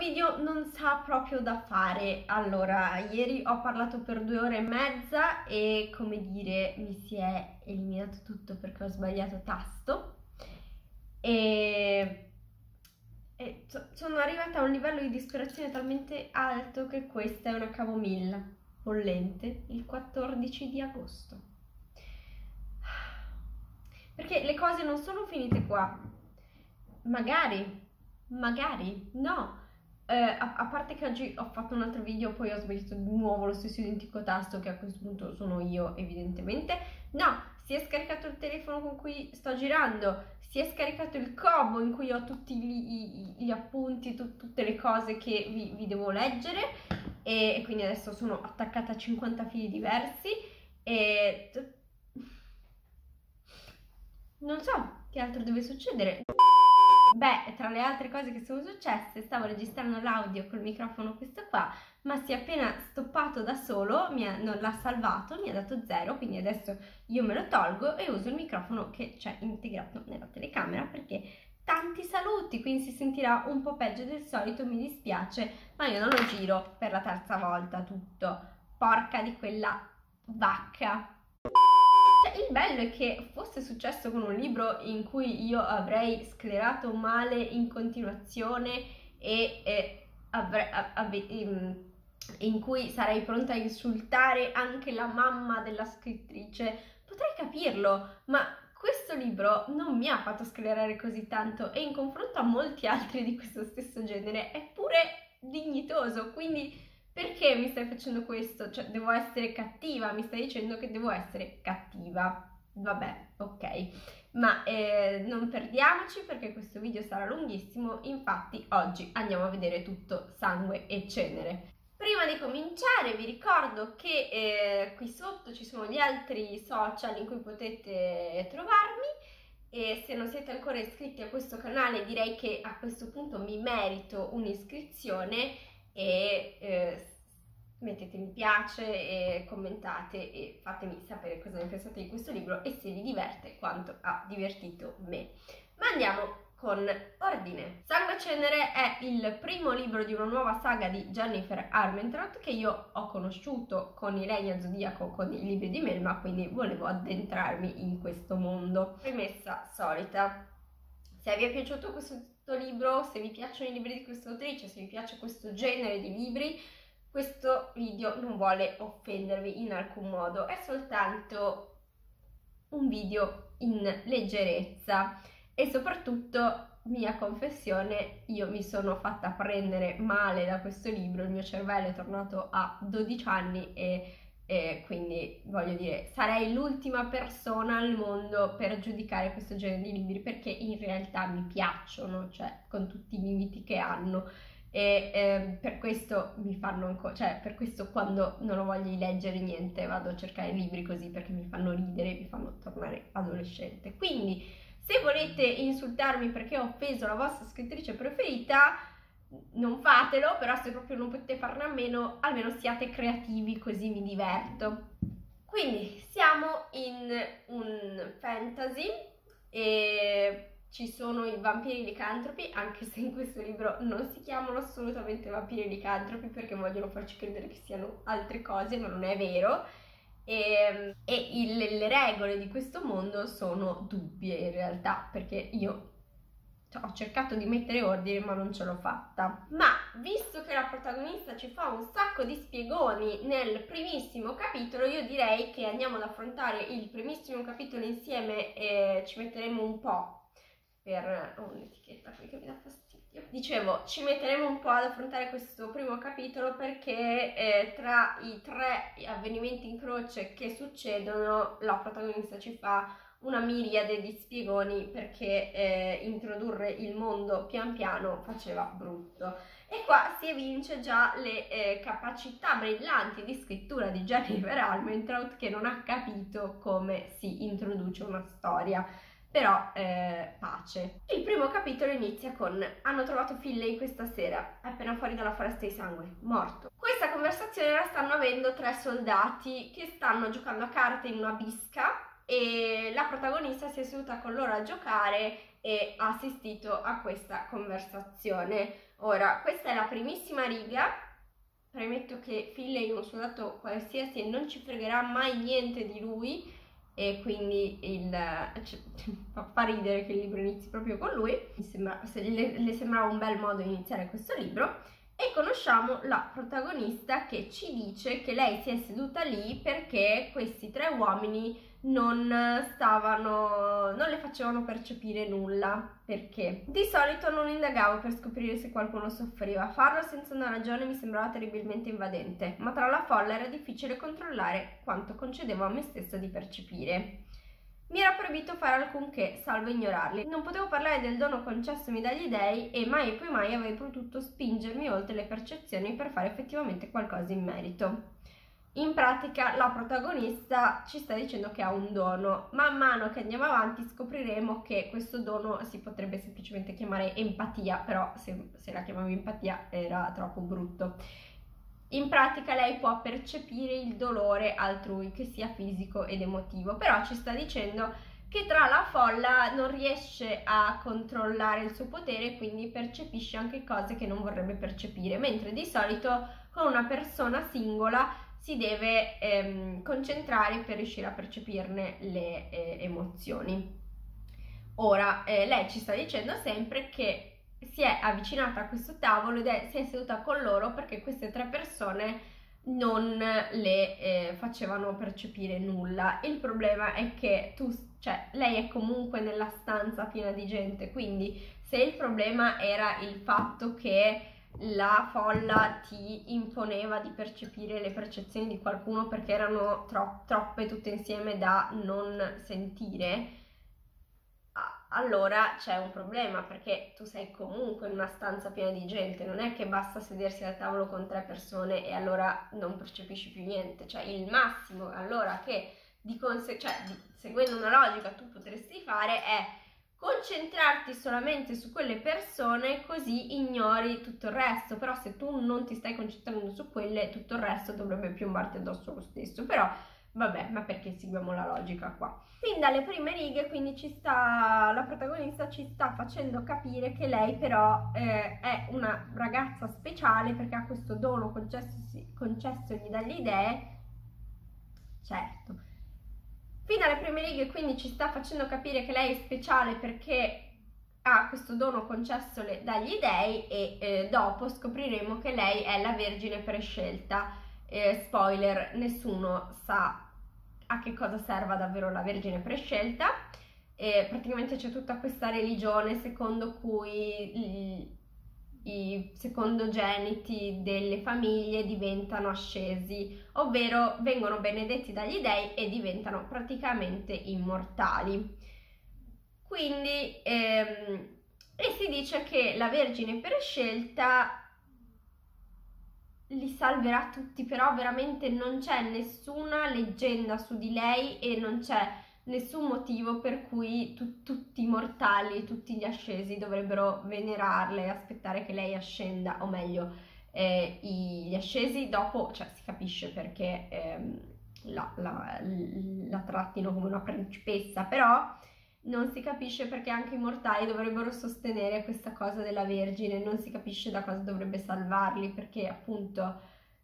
video non sa proprio da fare. Allora, ieri ho parlato per due ore e mezza e come dire mi si è eliminato tutto perché ho sbagliato tasto e, e sono arrivata a un livello di disperazione talmente alto che questa è una camomilla bollente il 14 di agosto. Perché le cose non sono finite qua. Magari, magari, no eh, a, a, parte che oggi ho fatto un altro video, poi ho sbagliato di nuovo lo stesso identico tasto che a questo punto sono io evidentemente. No, si è scaricato il telefono con cui sto girando, si è scaricato il cobo in cui ho tutti gli, gli appunti, tu, tutte le cose che vi, vi devo leggere e, e, quindi adesso sono attaccata a 50 fili diversi e non so che altro deve succedere. Beh, tra le altre cose che sono successe, stavo registrando l'audio col microfono questo qua, ma si è appena stoppato da solo, ha, non l'ha salvato, mi ha dato zero, quindi adesso io me lo tolgo e uso il microfono che c'è integrato nella telecamera perché tanti saluti, quindi si sentirà un po' peggio del solito, mi dispiace, ma io non lo giro per la terza volta tutto. Porca di quella vacca. Cioè, il bello è che fosse successo con un libro in cui io avrei sclerato male in continuazione e, e avrei, ave, in, cui sarei pronta a insultare anche la mamma della scrittrice, potrei capirlo, ma questo libro non mi ha fatto sclerare così tanto e in confronto a molti altri di questo stesso genere è pure dignitoso, quindi perché mi stai facendo questo? Cioè, devo essere cattiva, mi stai dicendo che devo essere cattiva. Vabbè, ok. Ma eh, non perdiamoci perché questo video sarà lunghissimo, infatti oggi andiamo a vedere tutto sangue e cenere. Prima di cominciare vi ricordo che eh, qui sotto ci sono gli altri social in cui potete trovarmi e se non siete ancora iscritti a questo canale direi che a questo punto mi merito un'iscrizione e eh, mettete mi piace e commentate e fatemi sapere cosa ne pensate di questo libro e se vi diverte quanto ha divertito me. Ma andiamo con ordine. Sangue Cenere è il primo libro di una nuova saga di Jennifer Armentrout che io ho conosciuto con i Regni Zodiaco, con i libri di Melma, quindi volevo addentrarmi in questo mondo. Premessa solita. Se vi è piaciuto questo libro, se vi piacciono i libri di questa autrice, se vi piace questo genere di libri, questo video non vuole offendervi in alcun modo, è soltanto un video in leggerezza. E soprattutto mia confessione, io mi sono fatta prendere male da questo libro, il mio cervello è tornato a 12 anni e, e quindi voglio dire, sarei l'ultima persona al mondo per giudicare questo genere di libri perché in realtà mi piacciono, cioè con tutti i limiti che hanno e eh, per questo mi fanno ancora, cioè per questo quando non ho voglia di leggere niente vado a cercare libri così perché mi fanno ridere, mi fanno tornare adolescente. Quindi se volete insultarmi perché ho offeso la vostra scrittrice preferita, non fatelo, però se proprio non potete farne a meno, almeno siate creativi così mi diverto. Quindi siamo in un fantasy e ci sono i vampiri licantropi, anche se in questo libro non si chiamano assolutamente vampiri licantropi perché vogliono farci credere che siano altre cose, ma non è vero. E, ehm, e il, le regole di questo mondo sono dubbie in realtà, perché io ho cercato di mettere ordine ma non ce l'ho fatta. Ma visto che la protagonista ci fa un sacco di spiegoni nel primissimo capitolo, io direi che andiamo ad affrontare il primissimo capitolo insieme e ci metteremo un po' per... ho un'etichetta qui che mi dà fastidio. Dicevo, ci metteremo un po' ad affrontare questo primo capitolo perché eh, tra i tre avvenimenti in croce che succedono la protagonista ci fa una miriade di spiegoni perché eh, introdurre il mondo pian piano faceva brutto. E qua si evince già le eh, capacità brillanti di scrittura di Jennifer Almentrout che non ha capito come si introduce una storia però eh, pace. Il primo capitolo inizia con hanno trovato Finlay questa sera, appena fuori dalla foresta di sangue, morto. Questa conversazione la stanno avendo tre soldati che stanno giocando a carte in una bisca e la protagonista si è seduta con loro a giocare e ha assistito a questa conversazione. Ora, questa è la primissima riga. Premetto che Phil è un soldato qualsiasi e non ci fregherà mai niente di lui e quindi il, cioè, fa ridere che il libro inizi proprio con lui. Sembra, le, le sembrava un bel modo di iniziare questo libro e conosciamo la protagonista che ci dice che lei si è seduta lì perché questi tre uomini non stavano, non le facevano percepire nulla. Perché? Di solito non indagavo per scoprire se qualcuno soffriva. Farlo senza una ragione mi sembrava terribilmente invadente, ma tra la folla era difficile controllare quanto concedevo a me stessa di percepire. Mi era proibito fare alcunché, salvo ignorarli. Non potevo parlare del dono concessomi dagli dei e mai e poi mai avrei potuto spingermi oltre le percezioni per fare effettivamente qualcosa in merito. In pratica la protagonista ci sta dicendo che ha un dono. Man mano che andiamo avanti scopriremo che questo dono si potrebbe semplicemente chiamare empatia, però se, se la chiamavo empatia era troppo brutto. In pratica lei può percepire il dolore altrui, che sia fisico ed emotivo, però ci sta dicendo che tra la folla non riesce a controllare il suo potere e quindi percepisce anche cose che non vorrebbe percepire, mentre di solito con una persona singola si deve ehm, concentrare per riuscire a percepirne le eh, emozioni. Ora, eh, lei ci sta dicendo sempre che si è avvicinata a questo tavolo ed è, si è seduta con loro perché queste tre persone non le eh, facevano percepire nulla. Il problema è che tu, cioè, lei è comunque nella stanza piena di gente, quindi se il problema era il fatto che la folla ti imponeva di percepire le percezioni di qualcuno perché erano tro- troppe tutte insieme da non sentire, allora c'è un problema perché tu sei comunque in una stanza piena di gente, non è che basta sedersi al tavolo con tre persone e allora non percepisci più niente, cioè il massimo allora che di conse- cioè, di, seguendo una logica tu potresti fare è concentrarti solamente su quelle persone così ignori tutto il resto, però se tu non ti stai concentrando su quelle tutto il resto dovrebbe piombarti addosso lo stesso, però Vabbè, ma perché seguiamo la logica qua? Fin dalle prime righe, quindi ci sta, la protagonista ci sta facendo capire che lei però eh, è una ragazza speciale perché ha questo dono concesso, concessogli dagli dee. Certo. Fin dalle prime righe, quindi ci sta facendo capire che lei è speciale perché ha questo dono concesso dagli dei e eh, dopo scopriremo che lei è la Vergine prescelta eh, spoiler, nessuno sa a che cosa serva davvero la Vergine prescelta. E praticamente c'è tutta questa religione secondo cui i, secondogeniti delle famiglie diventano ascesi, ovvero vengono benedetti dagli dei e diventano praticamente immortali. Quindi ehm, e si dice che la Vergine prescelta li salverà tutti, però veramente non c'è nessuna leggenda su di lei e non c'è nessun motivo per cui tu, tutti i mortali, tutti gli ascesi dovrebbero venerarla e aspettare che lei ascenda, o meglio, eh, gli ascesi dopo, cioè si capisce perché ehm, la, la, la trattino come una principessa, però non si capisce perché anche i mortali dovrebbero sostenere questa cosa della Vergine, non si capisce da cosa dovrebbe salvarli, perché appunto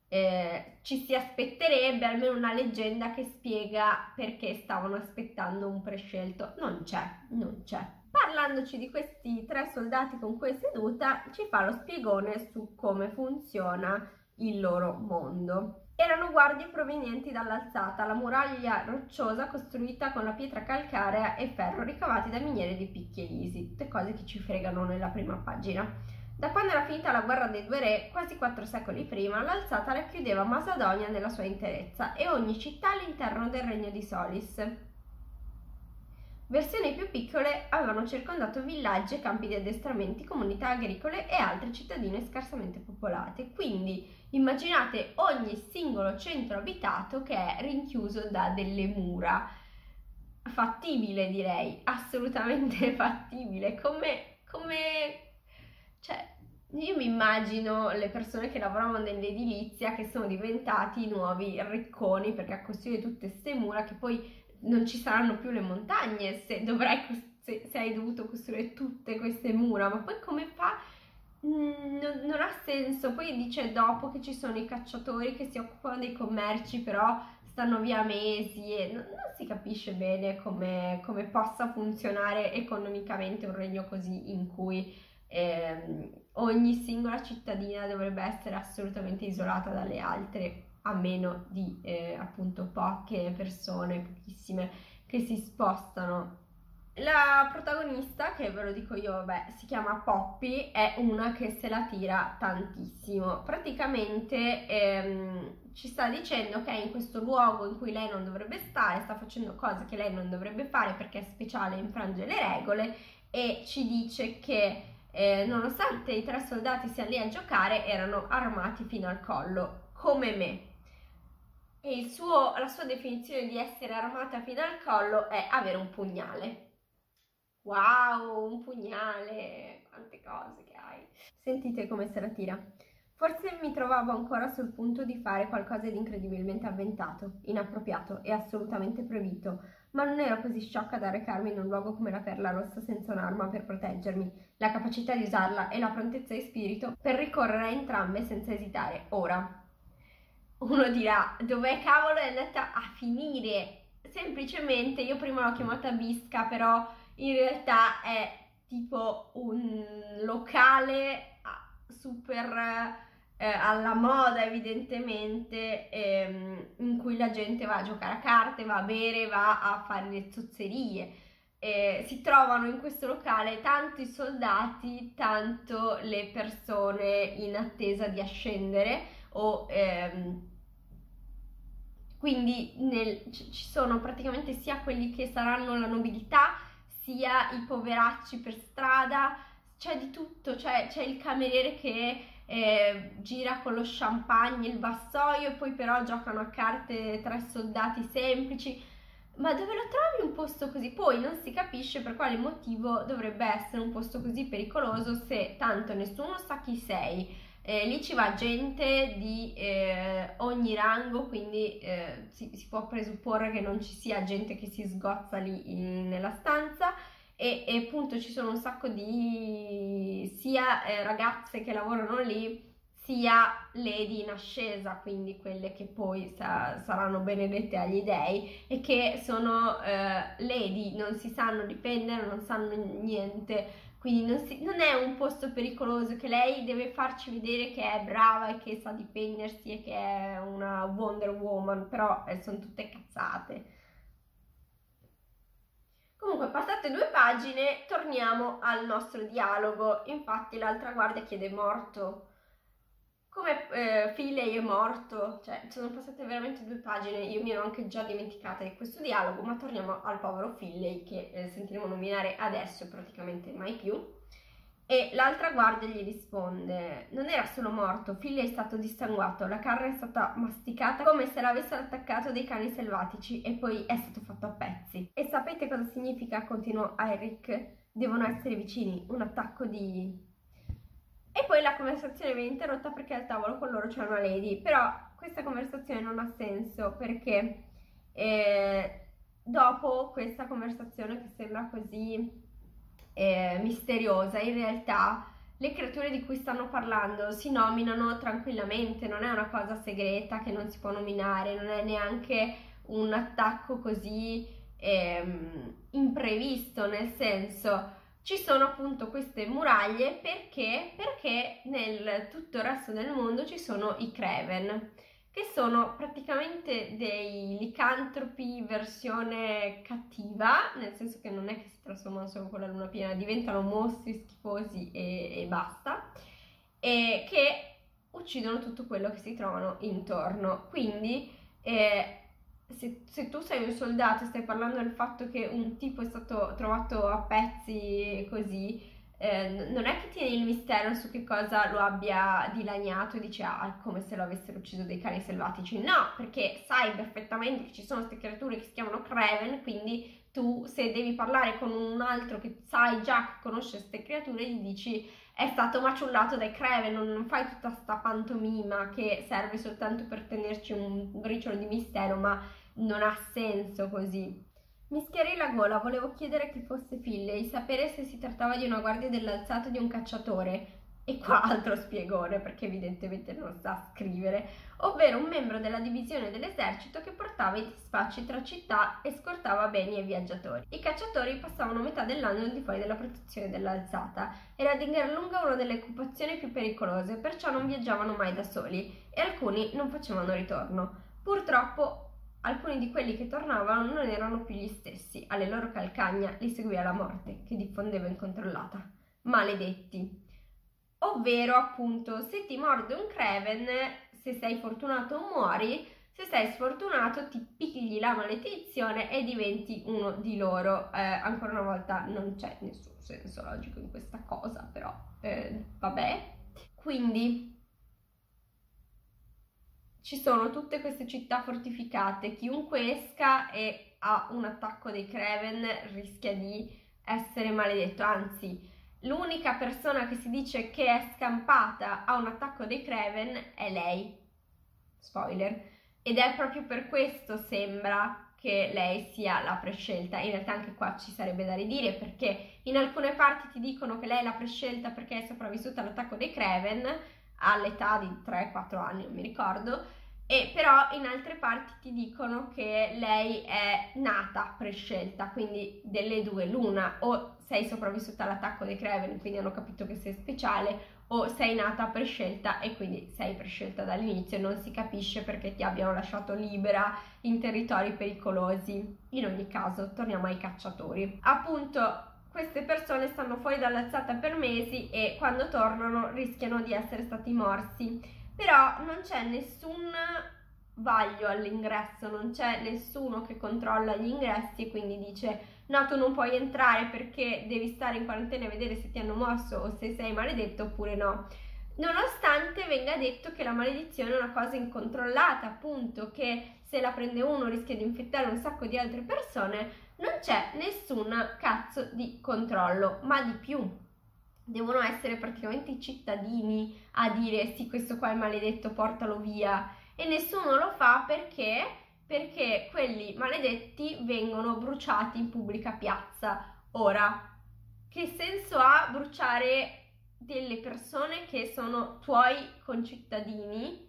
eh, ci si aspetterebbe almeno una leggenda che spiega perché stavano aspettando un prescelto. Non c'è, non c'è. Parlandoci di questi tre soldati con cui è seduta, ci fa lo spiegone su come funziona il loro mondo. Erano guardie provenienti dall'alzata, la muraglia rocciosa costruita con la pietra calcarea e ferro ricavati da miniere di picchi elisi, tutte cose che ci fregano nella prima pagina. Da quando era finita la guerra dei due re, quasi quattro secoli prima, l'alzata racchiudeva Macedonia nella sua interezza e ogni città all'interno del regno di Solis. Versioni più piccole avevano circondato villaggi e campi di addestramenti, comunità agricole e altre cittadine scarsamente popolate, quindi Immaginate ogni singolo centro abitato che è rinchiuso da delle mura. Fattibile direi, assolutamente fattibile. Come, come, cioè, io mi immagino le persone che lavoravano nell'edilizia che sono diventati nuovi ricconi perché a costruire tutte queste mura che poi non ci saranno più le montagne se dovrai se, se hai dovuto costruire tutte queste mura, ma poi come fa? Mm, non, non, ha senso. Poi dice dopo che ci sono i cacciatori che si occupano dei commerci, però stanno via mesi e non, non si capisce bene come, come, possa funzionare economicamente un regno così in cui eh, ogni singola cittadina dovrebbe essere assolutamente isolata dalle altre, a meno di eh, appunto poche persone, pochissime, che si spostano la protagonista, che ve lo dico io, vabbè, si chiama Poppy, è una che se la tira tantissimo. Praticamente ehm, ci sta dicendo che è in questo luogo in cui lei non dovrebbe stare, sta facendo cose che lei non dovrebbe fare perché è speciale infrange le regole e ci dice che eh, nonostante i tre soldati siano lì a giocare, erano armati fino al collo, come me. E suo, la sua definizione di essere armata fino al collo è avere un pugnale. Wow, un pugnale, quante cose che hai. Sentite come se la tira. Forse mi trovavo ancora sul punto di fare qualcosa di incredibilmente avventato, inappropriato e assolutamente proibito, ma non ero così sciocca da recarmi in un luogo come la Perla Rossa senza un'arma per proteggermi, la capacità di usarla e la prontezza di spirito per ricorrere a entrambe senza esitare. Ora, uno dirà, dove cavolo è andata a finire? Semplicemente, io prima l'ho chiamata Bisca, però in realtà è tipo un locale ah, super eh, alla moda evidentemente ehm, in cui la gente va a giocare a carte, va a bere, va a fare le zozzerie. Eh, si trovano in questo locale tanto i soldati, tanto le persone in attesa di ascendere o ehm, quindi nel, ci sono praticamente sia quelli che saranno la nobiltà sia i poveracci per strada, c'è di tutto, c'è, c'è il cameriere che eh, gira con lo champagne, il vassoio e poi però giocano a carte tre soldati semplici. Ma dove lo trovi un posto così? Poi non si capisce per quale motivo dovrebbe essere un posto così pericoloso se tanto nessuno sa chi sei. Eh, lì ci va gente di eh, ogni rango, quindi eh, si, si, può presupporre che non ci sia gente che si sgozza lì in, nella stanza e, e, appunto ci sono un sacco di sia eh, ragazze che lavorano lì sia lady in ascesa, quindi quelle che poi sa, saranno benedette agli dei e che sono eh, lady, non si sanno difendere, non sanno niente quindi non, si, non, è un posto pericoloso che lei deve farci vedere che è brava e che sa difendersi e che è una Wonder Woman, però eh, sono tutte cazzate. Comunque, passate due pagine, torniamo al nostro dialogo. Infatti, l'altra guardia chiede morto come eh, Finlay è morto, cioè sono passate veramente due pagine, io mi ero anche già dimenticata di questo dialogo, ma torniamo al povero Finlay che eh, sentiremo nominare adesso praticamente mai più. E l'altra guardia gli risponde: Non era solo morto, Finlay è stato dissanguato, la carne è stata masticata come se l'avessero attaccato dei cani selvatici e poi è stato fatto a pezzi. E sapete cosa significa? continuò Eric. Devono essere vicini, un attacco di e poi la conversazione viene interrotta perché al tavolo con loro c'è una lady, però questa conversazione non ha senso perché eh, dopo questa conversazione che sembra così eh, misteriosa, in realtà le creature di cui stanno parlando si nominano tranquillamente, non è una cosa segreta che non si può nominare, non è neanche un attacco così ehm, imprevisto, nel senso ci sono appunto queste muraglie perché, perché nel tutto il resto del mondo ci sono i Creven, che sono praticamente dei licantropi versione cattiva, nel senso che non è che si trasformano solo con la luna piena, diventano mostri schifosi e, e basta, e che uccidono tutto quello che si trovano intorno. Quindi eh, se, se, tu sei un soldato e stai parlando del fatto che un tipo è stato trovato a pezzi così, eh, non è che tieni il mistero su che cosa lo abbia dilaniato e dici ah, come se lo avessero ucciso dei cani selvatici. No, perché sai perfettamente che ci sono queste creature che si chiamano Kraven, quindi tu se devi parlare con un altro che sai già che conosce queste creature, gli dici è stato maciullato dai Kraven, non, fai tutta questa pantomima che serve soltanto per tenerci un briciolo di mistero, ma non ha senso così. Mi schiarì la gola, volevo chiedere chi fosse Fille, sapere se si trattava di una guardia dell'alzato di un cacciatore. E qua altro spiegone perché evidentemente non sa scrivere, ovvero un membro della divisione dell'esercito che portava i dispacci tra città e scortava beni e viaggiatori. I cacciatori passavano metà dell'anno al di fuori della protezione dell'alzata. Era di gran lunga una delle occupazioni più pericolose, perciò non viaggiavano mai da soli e alcuni non facevano ritorno. Purtroppo alcuni di quelli che tornavano non erano più gli stessi, alle loro calcagna li seguiva la morte, che diffondeva incontrollata. Maledetti! ovvero appunto se ti morde un Creven, se sei fortunato muori, se sei sfortunato ti pigli la maledizione e diventi uno di loro. Eh, ancora una volta non c'è nessun senso logico in questa cosa, però eh, vabbè. Quindi ci sono tutte queste città fortificate, chiunque esca e ha un attacco dei Creven rischia di essere maledetto, anzi l'unica persona che si dice che è scampata a un attacco dei Creven è lei. Spoiler. Ed è proprio per questo sembra che lei sia la prescelta. In realtà anche qua ci sarebbe da ridire perché in alcune parti ti dicono che lei è la prescelta perché è sopravvissuta all'attacco dei Creven all'età di 3-4 anni, non mi ricordo, e però in altre parti ti dicono che lei è nata prescelta, quindi delle due l'una o sei sopravvissuta all'attacco dei Creven, quindi hanno capito che sei speciale, o sei nata prescelta e quindi sei prescelta dall'inizio, non si capisce perché ti abbiano lasciato libera in territori pericolosi. In ogni caso, torniamo ai cacciatori. Appunto, queste persone stanno fuori dall'alzata per mesi e quando tornano rischiano di essere stati morsi. Però non c'è nessun vaglio all'ingresso, non c'è nessuno che controlla gli ingressi e quindi dice no tu non puoi entrare perché devi stare in quarantena e vedere se ti hanno mosso o se sei maledetto oppure no. Nonostante venga detto che la maledizione è una cosa incontrollata, appunto, che se la prende uno rischia di infettare un sacco di altre persone, non c'è nessun cazzo di controllo, ma di più. Devono essere praticamente i cittadini a dire sì, questo qua è maledetto, portalo via. E nessuno lo fa perché perché quelli maledetti vengono bruciati in pubblica piazza. Ora, che senso ha bruciare delle persone che sono tuoi concittadini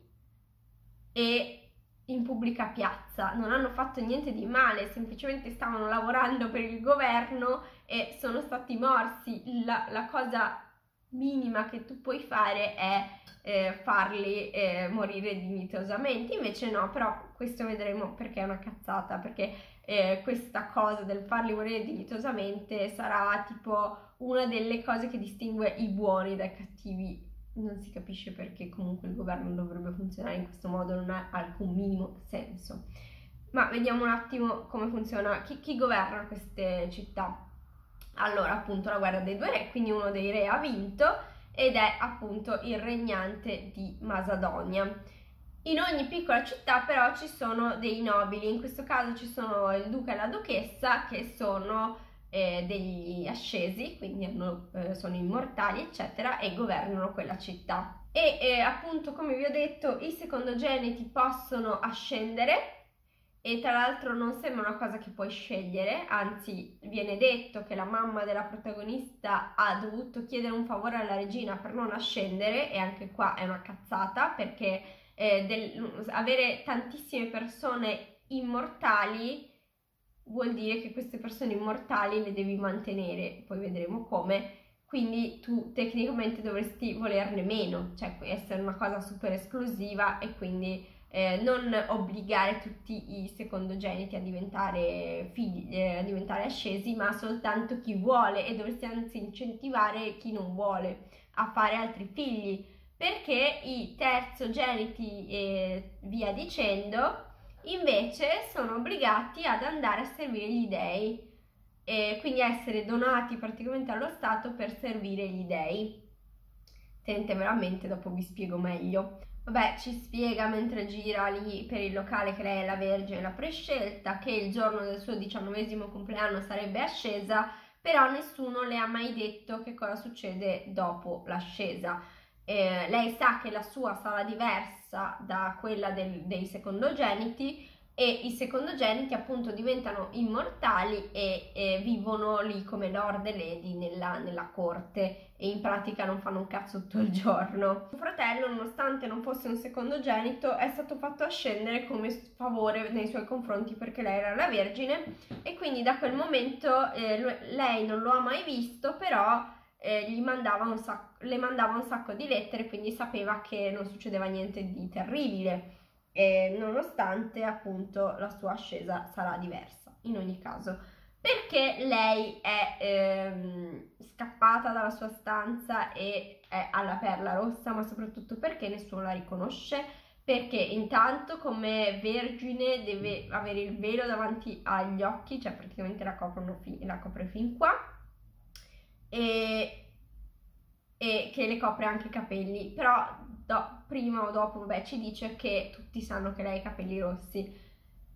e in pubblica piazza? Non hanno fatto niente di male, semplicemente stavano lavorando per il governo e sono stati morsi. La, la cosa minima che tu puoi fare è eh, farli eh, morire dignitosamente, invece no, però questo vedremo perché è una cazzata, perché eh, questa cosa del farli morire dignitosamente sarà tipo una delle cose che distingue i buoni dai cattivi. Non si capisce perché comunque il governo dovrebbe funzionare in questo modo, non ha alcun minimo senso. Ma vediamo un attimo come funziona, chi, chi governa queste città. Allora, appunto, la guerra dei due re, quindi uno dei re ha vinto ed è appunto il regnante di Masadonia. In ogni piccola città però ci sono dei nobili, in questo caso ci sono il duca e la duchessa che sono eh, degli ascesi, quindi hanno, eh, sono immortali eccetera e governano quella città. E eh, appunto come vi ho detto i secondogeniti possono ascendere e tra l'altro non sembra una cosa che puoi scegliere, anzi viene detto che la mamma della protagonista ha dovuto chiedere un favore alla regina per non ascendere e anche qua è una cazzata perché eh, del, avere tantissime persone immortali vuol dire che queste persone immortali le devi mantenere, poi vedremo come, quindi tu tecnicamente dovresti volerne meno, cioè essere una cosa super esclusiva e quindi eh, non obbligare tutti i secondogeniti a diventare figli, eh, a diventare ascesi, ma soltanto chi vuole e dovresti anzi incentivare chi non vuole a fare altri figli, perché i terzogeniti e via dicendo invece sono obbligati ad andare a servire gli dei e quindi essere donati praticamente allo Stato per servire gli dei. Tenete veramente, dopo vi spiego meglio. Vabbè, ci spiega mentre gira lì per il locale che lei è la Vergine, la prescelta, che il giorno del suo diciannovesimo compleanno sarebbe ascesa, però nessuno le ha mai detto che cosa succede dopo l'ascesa. Eh, lei sa che la sua sarà diversa da quella del, dei secondogeniti, e i secondogeniti appunto diventano immortali e, e vivono lì come lord e lady nella, nella, corte e in pratica non fanno un cazzo tutto il giorno. Suo fratello, nonostante non fosse un secondogenito, è stato fatto ascendere come favore nei suoi confronti perché lei era la vergine e quindi da quel momento eh, lei non lo ha mai visto, però eh, mandava sacco, le mandava un sacco di lettere, quindi sapeva che non succedeva niente di terribile. Eh, nonostante appunto la sua ascesa sarà diversa in ogni caso. Perché lei è ehm, scappata dalla sua stanza e è alla perla rossa ma soprattutto perché nessuno la riconosce? Perché intanto come vergine deve avere il velo davanti agli occhi cioè praticamente la, fi- la copre fin qua e, e che le copre anche i capelli però do, prima o dopo, vabbè, ci dice che tutti sanno che lei ha i capelli rossi.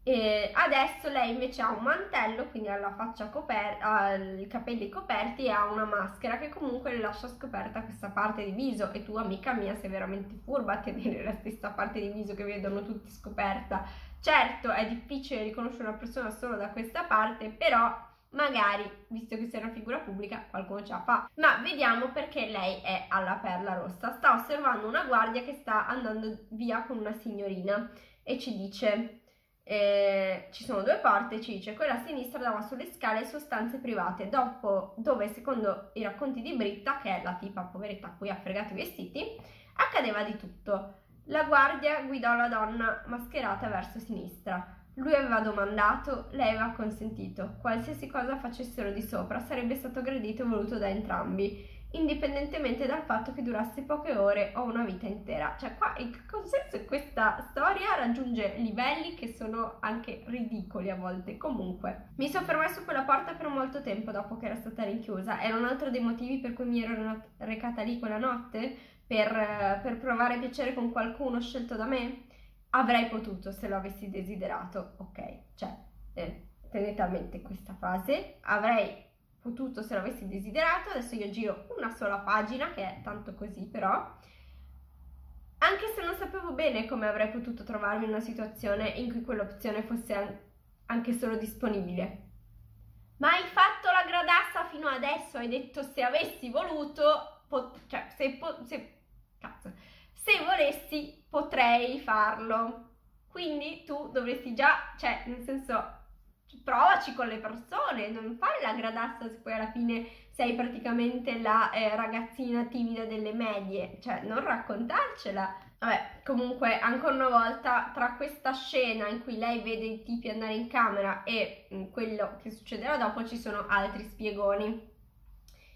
E adesso lei invece ha un mantello, quindi ha la faccia coperta, ha i capelli coperti e ha una maschera che comunque le lascia scoperta questa parte di viso. E tu, amica mia, sei veramente furba a tenere la stessa parte di viso che vedono tutti scoperta. Certo, è difficile riconoscere una persona solo da questa parte, però magari, visto che sei una figura pubblica, qualcuno ce la fa. Ma vediamo perché lei è alla perla rossa. Sta osservando una guardia che sta andando via con una signorina e ci dice... Eh, ci sono due porte, ci dice quella a sinistra dava sulle scale su stanze private, dopo, dove secondo i racconti di Britta, che è la tipa poveretta a cui ha fregato i vestiti, accadeva di tutto. La guardia guidò la donna mascherata verso sinistra. Lui aveva domandato, lei aveva consentito. Qualsiasi cosa facessero di sopra sarebbe stato gradito e voluto da entrambi, indipendentemente dal fatto che durasse poche ore o una vita intera. Cioè, qua il consenso è questa storia raggiunge livelli che sono anche ridicoli a volte. Comunque, mi soffermai su quella porta per molto tempo dopo che era stata rinchiusa. Era un altro dei motivi per cui mi ero recata lì quella notte? Per, per provare piacere con qualcuno scelto da me? Avrei potuto se lo avessi desiderato, ok? Cioè, eh, tenete a mente questa frase, avrei potuto se lo avessi desiderato, adesso io giro una sola pagina, che è tanto così però, anche se non sapevo bene come avrei potuto trovarmi in una situazione in cui quell'opzione fosse anche solo disponibile. Ma hai fatto la gradassa fino adesso, hai detto se avessi voluto, pot- cioè se, po- se, cazzo, se volessi potrei farlo. Quindi tu dovresti già, cioè nel senso, provaci con le persone, non fare la gradassa se poi alla fine sei praticamente la eh, ragazzina timida delle medie, cioè non raccontarcela. Vabbè, comunque ancora una volta tra questa scena in cui lei vede i tipi andare in camera e mh, mm, quello che succederà dopo ci sono altri spiegoni.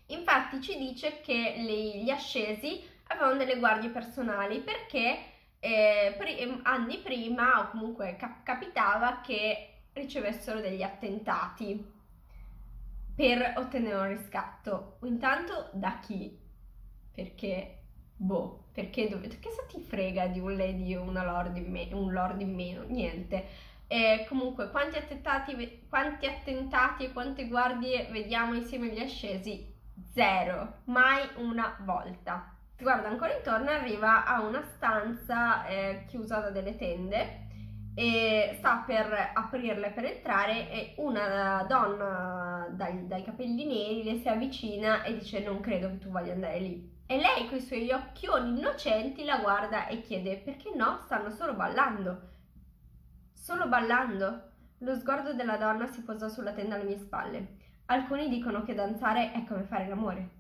Infatti ci dice che le, gli ascesi avevano delle guardie personali perché eh, pri- anni prima o comunque cap- capitava che ricevessero degli attentati per ottenere un riscatto. Intanto da chi? Perché, boh, perché dovete, che se ti frega di un lady o una lord in me- un lord in meno? Niente. E comunque, quanti attentati, quanti attentati e quante guardie vediamo insieme agli ascesi? Zero, mai una volta guarda ancora intorno e arriva a una stanza eh, chiusa da delle tende e sta per aprirle per entrare e una donna dai, dai capelli neri le si avvicina e dice non credo che tu voglia andare lì. E lei con i suoi occhioni innocenti la guarda e chiede perché no, stanno solo ballando. Solo ballando. Lo sguardo della donna si posò sulla tenda alle mie spalle. Alcuni dicono che danzare è come fare l'amore.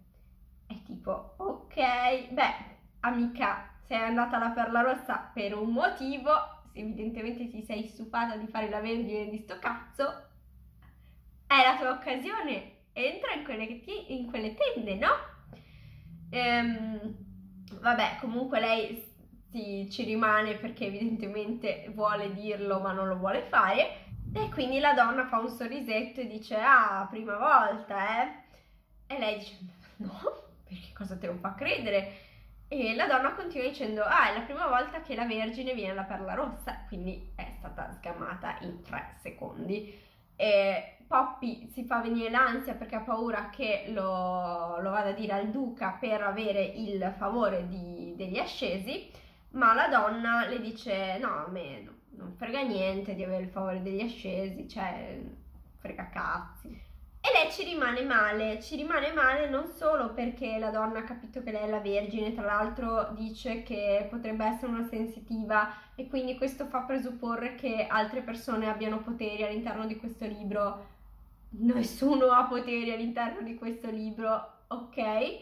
Tipo, ok, beh, amica, sei andata alla Perla Rossa per un motivo, evidentemente ti sei stufata di fare la vergine di sto cazzo, è la tua occasione, entra in quelle, in quelle tende, no? Ehm, vabbè, comunque lei si, ci rimane perché evidentemente vuole dirlo ma non lo vuole fare. E quindi la donna fa un sorrisetto e dice, ah, prima volta, eh? E lei dice, no, perché cosa te lo fa credere? E la donna continua dicendo, ah, è la prima volta che la Vergine viene alla perla rossa, quindi è stata sgamata in tre secondi. E Poppy si fa venire l'ansia perché ha paura che lo, lo vada a dire al duca per avere il favore di, degli ascesi, ma la donna le dice, no, a me non frega niente di avere il favore degli ascesi, cioè frega cazzi. E lei ci rimane male, ci rimane male non solo perché la donna ha capito che lei è la vergine, tra l'altro dice che potrebbe essere una sensitiva e quindi questo fa presupporre che altre persone abbiano poteri all'interno di questo libro. Nessuno ha poteri all'interno di questo libro, ok? E,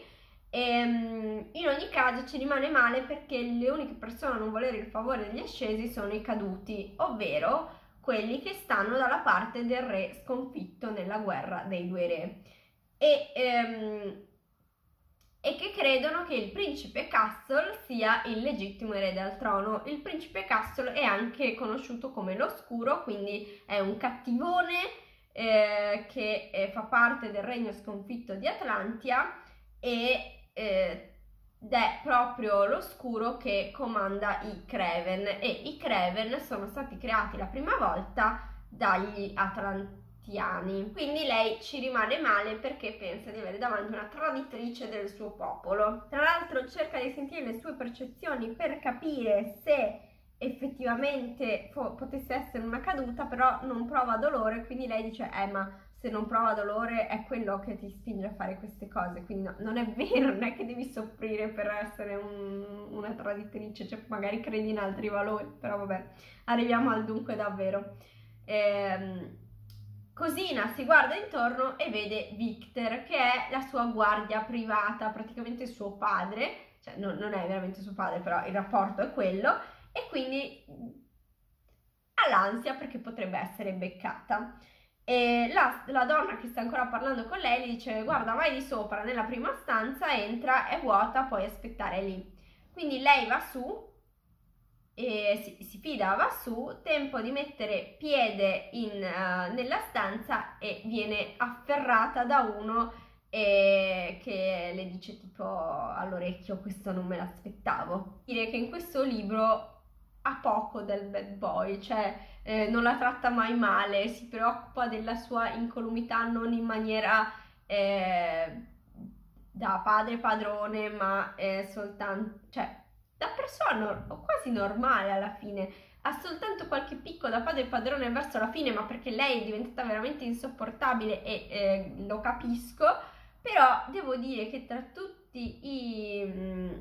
ehm, in ogni caso ci rimane male perché le uniche persone a non volere il favore degli ascesi sono i caduti, ovvero quelli che stanno dalla parte del re sconfitto nella guerra dei due re e, ehm, e che credono che il principe Castle sia il legittimo erede al trono. Il principe Castle è anche conosciuto come l'oscuro, quindi è un cattivone eh, che eh, fa parte del regno sconfitto di Atlantia e eh, ed è proprio l'oscuro che comanda i Kreven e i Kreven sono stati creati la prima volta dagli Atlantiani. Quindi lei ci rimane male perché pensa di avere davanti una traditrice del suo popolo. Tra l'altro cerca di sentire le sue percezioni per capire se effettivamente potesse essere una caduta, però non prova dolore, quindi lei dice "Eh, ma se non prova dolore è quello che ti spinge a fare queste cose, quindi no, non è vero, non è che devi soffrire per essere un, una traditrice, cioè magari credi in altri valori, però vabbè, arriviamo al dunque davvero. Ehm, Cosina si guarda intorno e vede Victor, che è la sua guardia privata, praticamente suo padre, cioè non, non è veramente suo padre, però il rapporto è quello, e quindi ha l'ansia perché potrebbe essere beccata. E la, la, donna che sta ancora parlando con lei gli dice guarda vai di sopra nella prima stanza, entra, è vuota, puoi aspettare lì. Quindi lei va su, si, si fida, va su, tempo di mettere piede in, uh, nella stanza e viene afferrata da uno eh, che le dice tipo all'orecchio questo non me l'aspettavo. Dire che in questo libro ha poco del bad boy, cioè eh, non la tratta mai male, si preoccupa della sua incolumità non in maniera eh, da padre padrone, ma eh, soltanto, cioè da persona quasi normale alla fine. Ha soltanto qualche picco da padre padrone verso la fine, ma perché lei è diventata veramente insopportabile e eh, lo capisco. Però devo dire che tra tutti i, mm,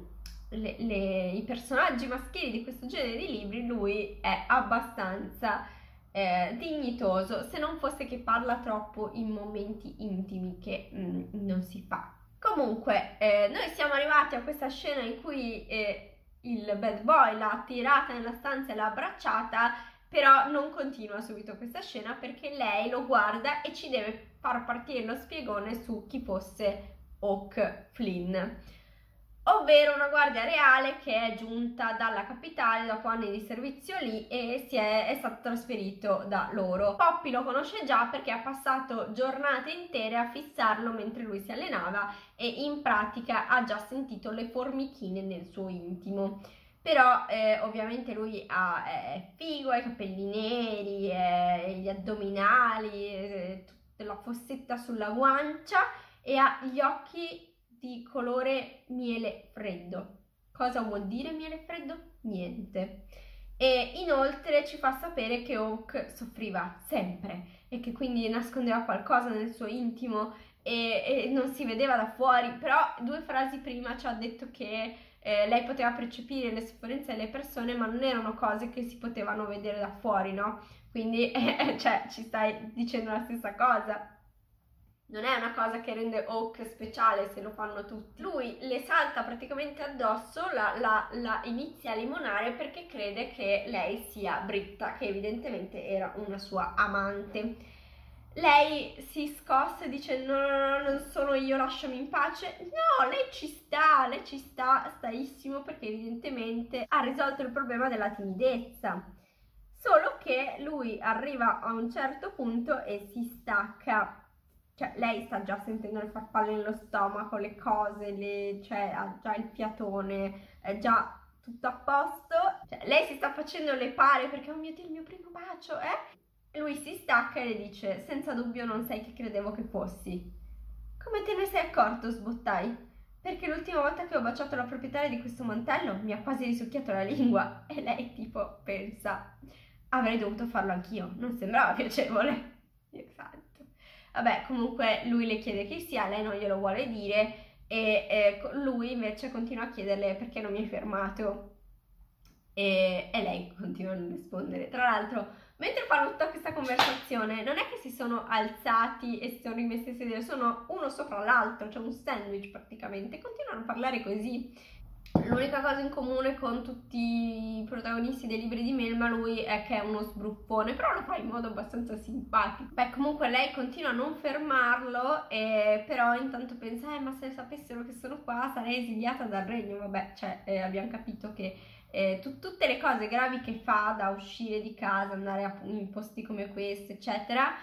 le, le, i personaggi maschili di questo genere di libri, lui è abbastanza eh, dignitoso, se non fosse che parla troppo in momenti intimi che mm, non si fa. Comunque, eh, noi siamo arrivati a questa scena in cui eh, il bad boy l'ha tirata nella stanza e l'ha abbracciata, però non continua subito questa scena perché lei lo guarda e ci deve far partire lo spiegone su chi fosse Hawk Flynn ovvero una guardia reale che è giunta dalla capitale dopo anni di servizio lì e si è, è, stato trasferito da loro. Poppy lo conosce già perché ha passato giornate intere a fissarlo mentre lui si allenava e in pratica ha già sentito le formichine nel suo intimo. Però eh, ovviamente lui ha, è figo, ha i capelli neri, è, gli addominali, è, tutta la fossetta sulla guancia e ha gli occhi di colore miele freddo. Cosa vuol dire miele freddo? Niente. E inoltre ci fa sapere che Hawk soffriva sempre e che quindi nascondeva qualcosa nel suo intimo e, e non si vedeva da fuori, però due frasi prima ci ha detto che eh, lei poteva percepire le sofferenze delle persone, ma non erano cose che si potevano vedere da fuori, no? Quindi, eh, cioè, ci stai dicendo la stessa cosa non è una cosa che rende Hawk speciale se lo fanno tutti. Lui le salta praticamente addosso, la, la, la, inizia a limonare perché crede che lei sia Britta, che evidentemente era una sua amante. Lei si scosse e dice no, no, no, non sono io, lasciami in pace. No, lei ci sta, lei ci sta, staissimo perché evidentemente ha risolto il problema della timidezza. Solo che lui arriva a un certo punto e si stacca cioè lei sta già sentendo le farfalle nello stomaco, le cose, le, cioè ha già il fiatone, è già tutto a posto. Cioè, lei si sta facendo le pare perché, oh mio Dio, il mio primo bacio, eh? Lui si stacca e le dice, senza dubbio non sei chi credevo che fossi. Come te ne sei accorto, sbottai? Perché l'ultima volta che ho baciato la proprietaria di questo mantello mi ha quasi risucchiato la lingua e lei tipo pensa avrei dovuto farlo anch'io, non sembrava piacevole. Esatto. Vabbè, comunque lui le chiede chi sia, lei non glielo vuole dire e eh, lui invece continua a chiederle perché non mi hai fermato e, e lei continua a non rispondere. Tra l'altro, mentre fanno tutta questa conversazione, non è che si sono alzati e si sono rimessi a sedere, sono uno sopra l'altro, cioè un sandwich praticamente, continuano a parlare così. L'unica cosa in comune con tutti i protagonisti dei libri di Melma lui è che è uno sbruffone, però lo fa in modo abbastanza simpatico. Beh, comunque lei continua a non fermarlo, e però intanto pensa, eh, ma se sapessero che sono qua sarei esiliata dal regno. Vabbè, cioè, eh, abbiamo capito che eh, t- tutte le cose gravi che fa da uscire di casa, andare a, in posti come questo, eccetera,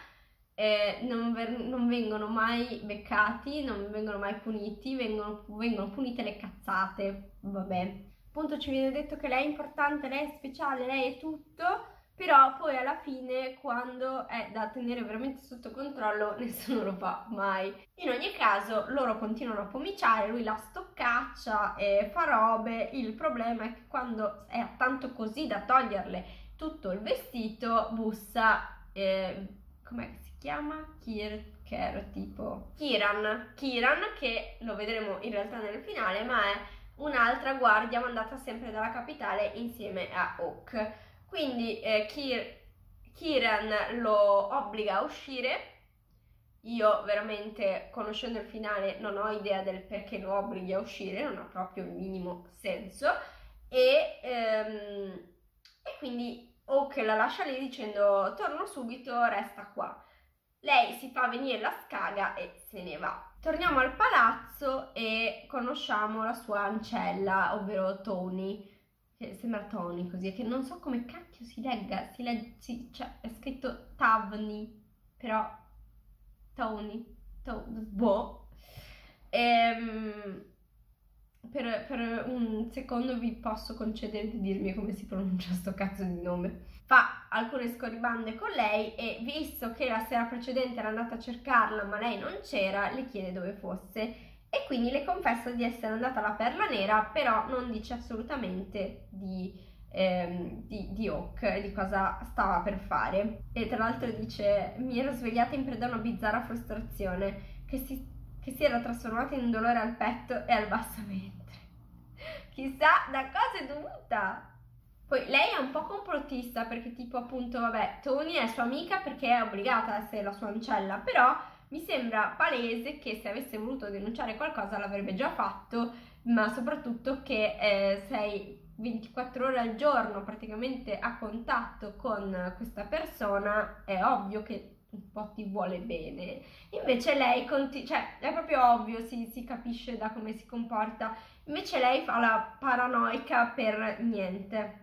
eh, non, ver- non, vengono mai beccati, non vengono mai puniti, vengono, vengono punite le cazzate, vabbè. Appunto ci viene detto che lei è importante, lei è speciale, lei è tutto, però poi alla fine quando è da tenere veramente sotto controllo nessuno lo fa mai. In ogni caso loro continuano a pomiciare, lui la stoccaccia e fa robe, il problema è che quando è tanto così da toglierle tutto il vestito bussa, eh, come si chiama? Kir, Ker, tipo Kiran, Kiran che lo vedremo in realtà nel finale ma è un'altra guardia mandata sempre dalla capitale insieme a Hawk quindi eh, Kir- Kiran lo obbliga a uscire. Io veramente, conoscendo il finale, non ho idea del perché lo obblighi a uscire, non ha proprio il minimo senso. E, ehm, e quindi Oak la lascia lì dicendo torno subito, resta qua. Lei si fa venire la scaga e se ne va. Torniamo al palazzo e conosciamo la sua ancella, ovvero Tony che sembra Tony così, che non so come cacchio si legga, si legge, si, cioè è scritto Tavni, però Tony, to, boh. Ehm, per, per, un secondo vi posso concedere di dirmi come si pronuncia sto cazzo di nome. Fa alcune scorribande con lei e visto che la sera precedente era andata a cercarla ma lei non c'era, le chiede dove fosse e quindi le confessa di essere andata alla Perla Nera, però non dice assolutamente di, ehm, di, di Hawk, di cosa stava per fare. E tra l'altro dice, mi ero svegliata in preda a una bizzarra frustrazione che si, che si era trasformata in un dolore al petto e al basso ventre. Chissà da cosa è dovuta! Poi lei è un po' complottista perché tipo appunto, vabbè, Tony è sua amica perché è obbligata ad essere la sua ancella, però mi sembra palese che se avesse voluto denunciare qualcosa l'avrebbe già fatto, ma soprattutto che eh, sei 24 ore al giorno praticamente a contatto con questa persona, è ovvio che un po' ti vuole bene. Invece lei, conti- cioè è proprio ovvio, si, si capisce da come si comporta. Invece lei fa la paranoica per niente.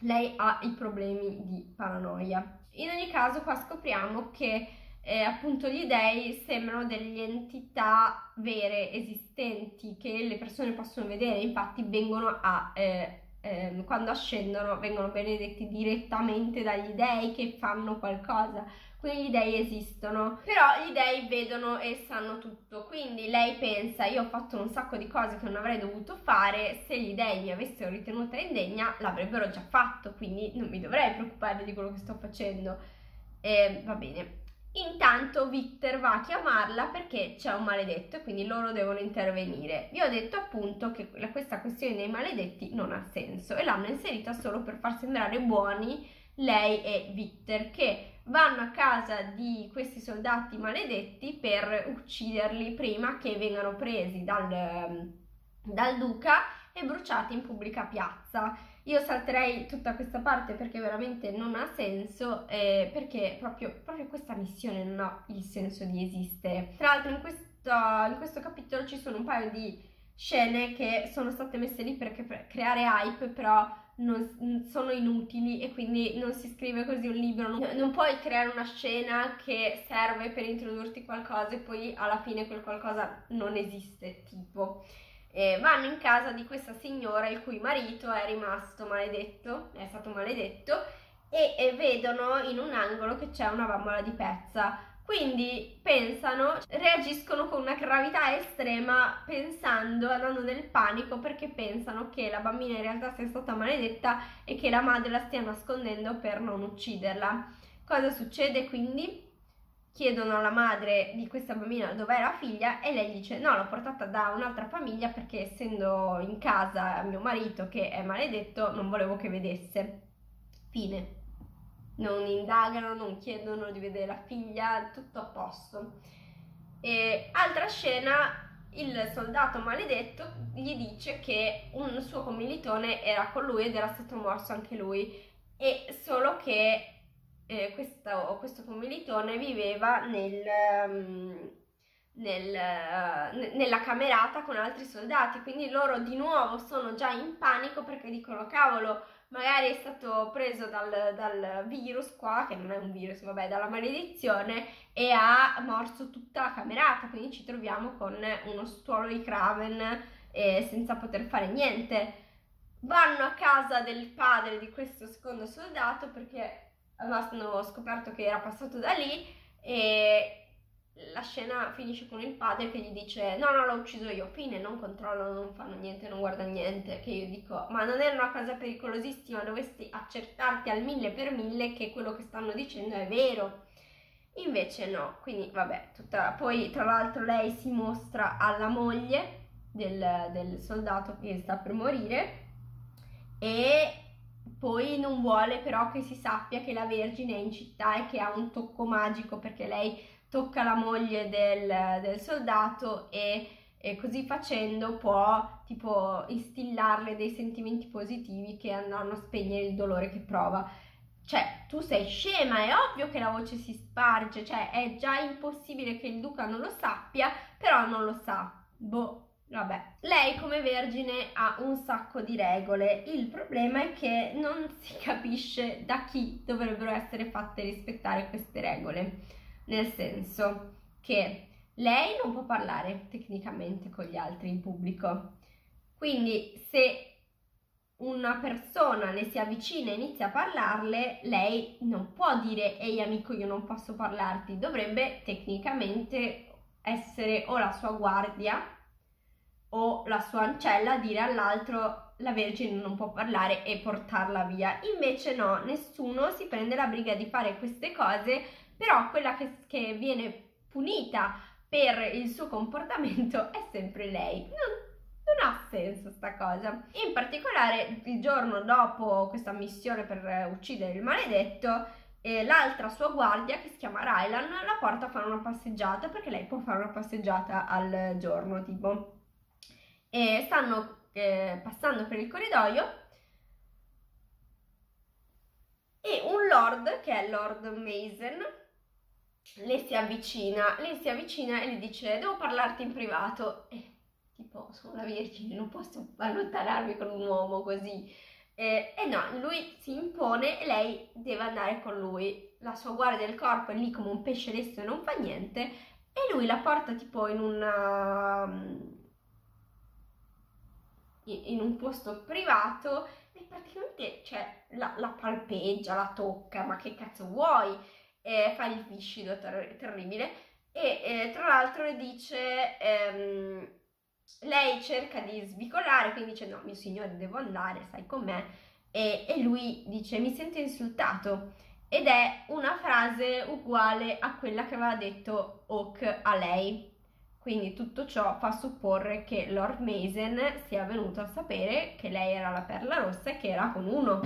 Lei ha i problemi di paranoia. In ogni caso qua scopriamo che eh, appunto gli dei sembrano delle entità vere, esistenti, che le persone possono vedere, infatti vengono a... Eh, eh, quando ascendono vengono benedetti direttamente dagli dei che fanno qualcosa quindi gli dei esistono però gli dei vedono e sanno tutto. Quindi lei pensa io ho fatto un sacco di cose che non avrei dovuto fare se gli dei mi avessero ritenuta indegna l'avrebbero già fatto quindi non mi dovrei preoccupare di quello che sto facendo. E va bene. Intanto Victor va a chiamarla perché c'è un maledetto e quindi loro devono intervenire. Vi ho detto appunto che questa questione dei maledetti non ha senso e l'hanno inserita solo per far sembrare buoni lei e Victor che vanno a casa di questi soldati maledetti per ucciderli prima che vengano presi dal, dal duca e bruciati in pubblica piazza. Io salterei tutta questa parte perché veramente non ha senso, eh, perché proprio, proprio, questa missione non ha il senso di esistere. Tra l'altro in, questa, in questo capitolo ci sono un paio di scene che sono state messe lì per creare hype, però non, sono inutili e quindi non si scrive così un libro. Non, non, puoi creare una scena che serve per introdurti qualcosa e poi alla fine quel qualcosa non esiste, tipo eh, vanno in casa di questa signora il cui marito è rimasto maledetto, è stato maledetto, e, e vedono in un angolo che c'è una bambola di pezza. Quindi pensano, reagiscono con una gravità estrema pensando, andando nel panico perché pensano che la bambina in realtà sia stata maledetta e che la madre la stia nascondendo per non ucciderla. Cosa succede quindi? Chiedono alla madre di questa bambina dov'è la figlia e lei dice no l'ho portata da un'altra famiglia perché essendo in casa mio marito che è maledetto non volevo che vedesse. Fine non indagano, non chiedono di vedere la figlia, tutto a posto. E altra scena, il soldato maledetto gli dice che un suo commilitone era con lui ed era stato morso anche lui, e solo che eh, questo, questo, commilitone viveva nel, um, nel, uh, nella camerata con altri soldati, quindi loro di nuovo sono già in panico perché dicono cavolo magari è stato preso dal, dal, virus qua, che non è un virus, vabbè, dalla maledizione e ha morso tutta la camerata, quindi ci troviamo con uno stuolo di Kraven eh, senza poter fare niente. Vanno a casa del padre di questo secondo soldato perché hanno scoperto che era passato da lì e la scena finisce con il padre che gli dice no no l'ho ucciso io, fine, non controllano, non fanno niente, non guardano niente, che io dico ma non è una cosa pericolosissima, dovresti accertarti al mille per mille che quello che stanno dicendo è vero. Invece no, quindi vabbè, tutta... poi tra l'altro lei si mostra alla moglie del, del soldato che sta per morire e poi non vuole però che si sappia che la Vergine è in città e che ha un tocco magico perché lei tocca la moglie del, del soldato e, e, così facendo può tipo instillarle dei sentimenti positivi che andranno a spegnere il dolore che prova. Cioè, tu sei scema, è ovvio che la voce si sparge, cioè è già impossibile che il duca non lo sappia, però non lo sa. Boh, Vabbè, lei come vergine ha un sacco di regole, il problema è che non si capisce da chi dovrebbero essere fatte rispettare queste regole nel senso che lei non può parlare tecnicamente con gli altri in pubblico. Quindi se una persona le si avvicina e inizia a parlarle, lei non può dire ehi amico io non posso parlarti, dovrebbe tecnicamente essere o la sua guardia o la sua ancella a dire all'altro la Vergine non può parlare e portarla via. Invece no, nessuno si prende la briga di fare queste cose però quella che, che viene punita per il suo comportamento è sempre lei. Non, non ha senso sta cosa. In particolare, il giorno dopo questa missione per uccidere il maledetto, eh, l'altra sua guardia, che si chiama Rylan, la porta a fare una passeggiata perché lei può fare una passeggiata al giorno, tipo. E stanno eh, passando per il corridoio e un lord, che è Lord Mason, le si avvicina, le si avvicina e le dice devo parlarti in privato. E tipo, sono la Vergine, non posso allontanarmi con un uomo così. E, e no, lui si impone e lei deve andare con lui. La sua guardia del corpo è lì come un pesce lesto e non fa niente. E lui la porta tipo in una in un posto privato e praticamente cioè, la, la palpeggia, la tocca, ma che cazzo vuoi? E fa il viscido ter- terribile. E eh, tra l'altro le dice ehm, lei cerca di svicolare quindi dice no mio signore devo andare stai con me. E, e lui dice mi sento insultato. Ed è una frase uguale a quella che aveva detto Hawk a lei. Quindi tutto ciò fa supporre che Lord Mason sia venuto a sapere che lei era la perla rossa e che era con uno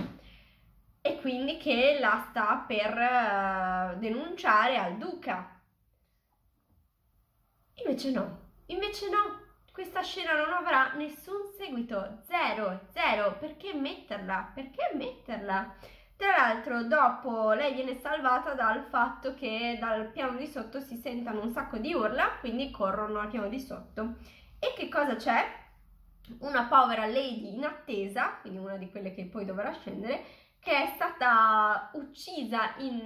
e quindi che la sta per uh, denunciare al duca. Invece no, invece no, questa scena non avrà nessun seguito, zero, zero, perché metterla? Perché metterla? Tra l'altro dopo lei viene salvata dal fatto che dal piano di sotto si sentano un sacco di urla, quindi corrono al piano di sotto. E che cosa c'è? Una povera lady in attesa, quindi una di quelle che poi dovrà scendere, che è stata uccisa in,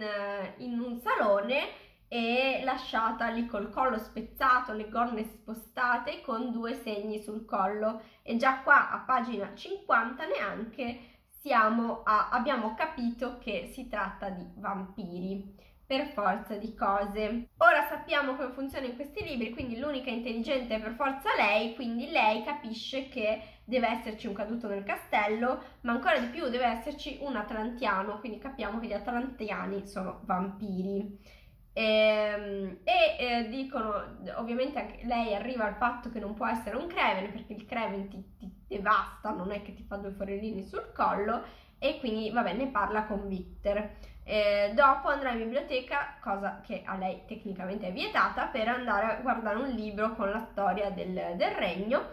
in un salone e lasciata lì col collo spezzato, le gonne spostate con due segni sul collo e già qua a pagina 50 neanche siamo a, abbiamo capito che si tratta di vampiri. Per forza di cose. Ora sappiamo come funziona in questi libri, quindi l'unica intelligente è per forza lei, quindi lei capisce che deve esserci un caduto nel castello, ma ancora di più deve esserci un atlantiano, quindi capiamo che gli atlantiani sono vampiri. E, ehm, e eh, dicono, ovviamente anche lei arriva al fatto che non può essere un Creven perché il Creven ti, ti devasta, non è che ti fa due forellini sul collo e quindi vabbè ne parla con Victor. Eh, dopo andrà in biblioteca, cosa che a lei tecnicamente è vietata, per andare a guardare un libro con la storia del, del regno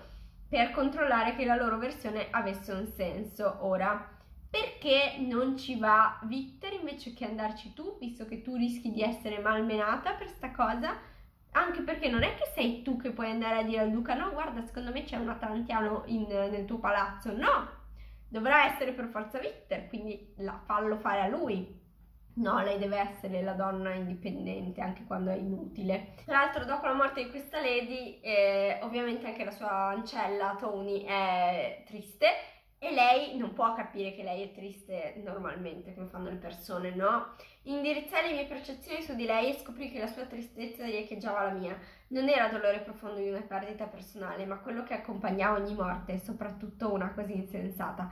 per controllare che la loro versione avesse un senso. Ora, perché non ci va Victor invece che andarci tu, visto che tu rischi di essere malmenata per sta cosa? Anche perché non è che sei tu che puoi andare a dire al duca, no, guarda, secondo me c'è un atlantiano in, nel tuo palazzo. No, dovrà essere per forza Victor, quindi la, fallo fare a lui. No, lei deve essere la donna indipendente anche quando è inutile. Tra l'altro, dopo la morte di questa lady, eh, ovviamente anche la sua ancella Tony è triste e lei non può capire che lei è triste normalmente, come fanno le persone, no? Indirizzai le mie percezioni su di lei e scoprì che la sua tristezza riecheggiava la mia. Non era dolore profondo di una perdita personale, ma quello che accompagnava ogni morte, soprattutto una così insensata.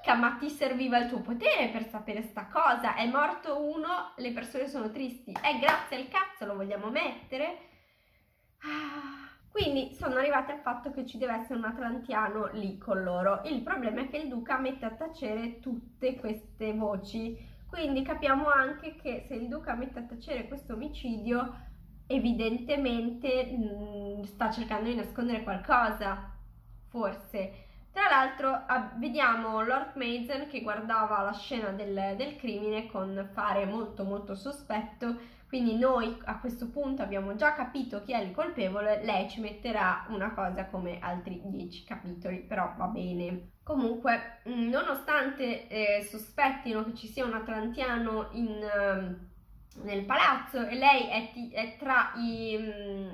Amica, ma ti serviva il tuo potere per sapere sta cosa? È morto uno, le persone sono tristi. È grazie al cazzo, lo vogliamo mettere? Ah. Quindi sono arrivate al fatto che ci deve essere un atlantiano lì con loro. Il problema è che il duca mette a tacere tutte queste voci. Quindi capiamo anche che se il duca mette a tacere questo omicidio, evidentemente mh, mm, sta cercando di nascondere qualcosa. Forse. Tra l'altro vediamo Lord Mason che guardava la scena del, del crimine con fare molto molto sospetto, quindi noi a questo punto abbiamo già capito chi è il colpevole, lei ci metterà una cosa come altri 10 capitoli, però va bene. Comunque, mm, nonostante eh, sospettino che ci sia un atlantiano in, uh, nel palazzo e lei è, è tra, i, mm,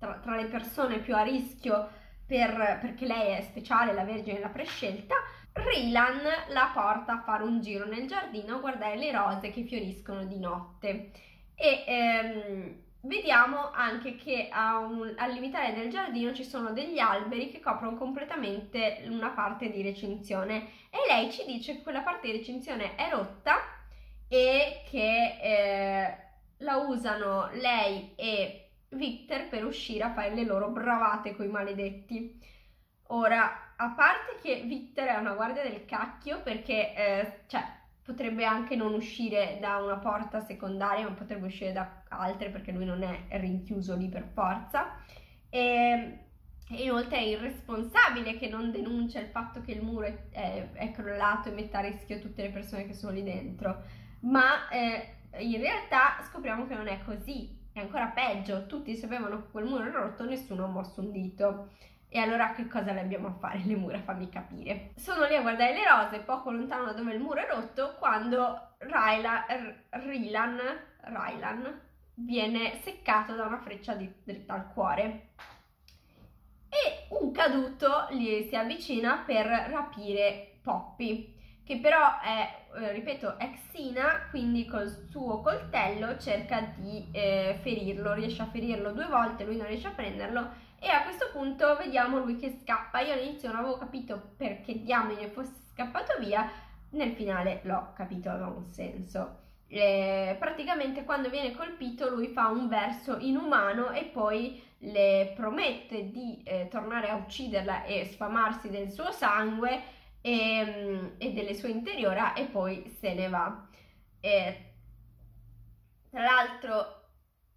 tra, tra le persone più a rischio per, perché lei è speciale, la Vergine l'ha prescelta, Rilan la porta a fare un giro nel giardino a guardare le rose che fioriscono di notte. E ehm, vediamo anche che un, al limitare del giardino ci sono degli alberi che coprono completamente una parte di recinzione e lei ci dice che quella parte di recinzione è rotta e che eh, la usano lei e Victor per uscire a fare le loro bravate coi maledetti. Ora, a parte che Victor è una guardia del cacchio perché, eh, cioè, potrebbe anche non uscire da una porta secondaria, ma potrebbe uscire da altre perché lui non è rinchiuso lì per forza. E, e inoltre è irresponsabile che non denuncia il fatto che il muro è, è, è, crollato e metta a rischio tutte le persone che sono lì dentro. Ma eh, in realtà scopriamo che non è così e ancora peggio, tutti sapevano che quel muro era rotto, nessuno ha mosso un dito. E allora che cosa le abbiamo a fare le mura? Fammi capire. Sono lì a guardare le rose, poco lontano da dove il muro è rotto, quando Ryla, Rylan, Rylan viene seccato da una freccia di, dritta al cuore. E un caduto gli si avvicina per rapire Poppy che però è, eh, ripeto, è Xina, quindi col suo coltello cerca di eh, ferirlo, riesce a ferirlo due volte, lui non riesce a prenderlo e a questo punto vediamo lui che scappa. Io all'inizio non avevo capito perché diamine fosse scappato via, nel finale l'ho capito, aveva un senso. Eh, praticamente quando viene colpito lui fa un verso inumano e poi le promette di eh, tornare a ucciderla e sfamarsi del suo sangue e, ehm, e delle sue interiora e poi se ne va. E, tra l'altro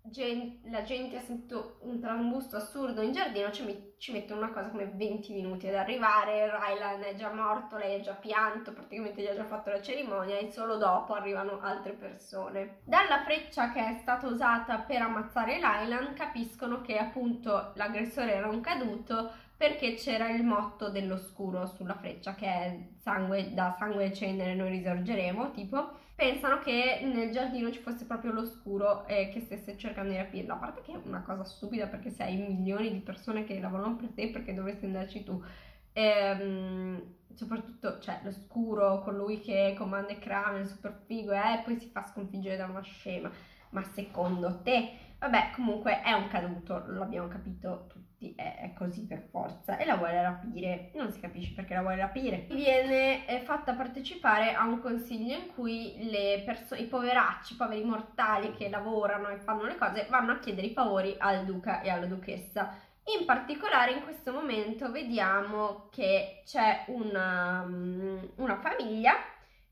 Gen- la gente ha sentito un trambusto assurdo in giardino, cioè mi- ci mettono una cosa come 20 minuti ad arrivare, Rylan è già morto, lei è già pianto, praticamente gli ha già fatto la cerimonia e solo dopo arrivano altre persone. Dalla freccia che è stata usata per ammazzare Rylan capiscono che appunto l'aggressore era un caduto perché c'era il motto dell'oscuro sulla freccia che è sangue, da sangue e cenere noi risorgeremo, tipo pensano che nel giardino ci fosse proprio l'oscuro e che stesse cercando di rapirlo, a parte che è una cosa stupida perché sei milioni di persone che lavorano per te perché dovresti andarci tu, ehm, soprattutto cioè, lo scuro, colui che comanda i Kramen, super figo, e eh, poi si fa sconfiggere da una scema. Ma secondo te, vabbè, comunque è un caduto, l'abbiamo capito tutti, è, è, così per forza, e la vuole rapire, non si capisce perché la vuole rapire. Viene eh, fatta partecipare a un consiglio in cui le persone, i poveracci, i poveri mortali che lavorano e fanno le cose, vanno a chiedere i favori al duca e alla duchessa in particolare in questo momento vediamo che c'è una, mm, una famiglia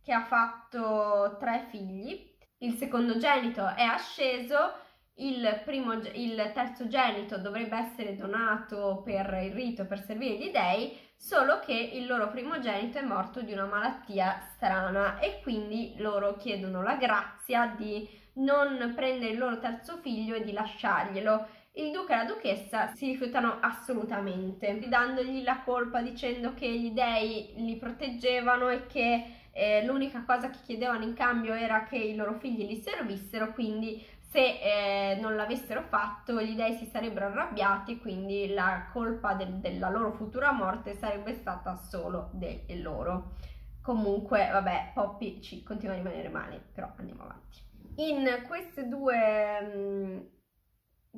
che ha fatto tre figli, il secondogenito è asceso, il, primo, il terzogenito dovrebbe essere donato per il rito, per servire gli dei, solo che il loro primogenito è morto di una malattia strana e quindi loro chiedono la grazia di non prendere il loro terzo figlio e di lasciarglielo. Il duca e la duchessa si rifiutano assolutamente, dandogli la colpa dicendo che gli dei li proteggevano e che eh, l'unica cosa che chiedevano in cambio era che i loro figli li servissero, quindi se eh, non l'avessero fatto gli dei si sarebbero arrabbiati, quindi la colpa del, della loro futura morte sarebbe stata solo di loro. Comunque, vabbè, Poppy ci continua a rimanere male, però andiamo avanti. In queste due... Mh, mm,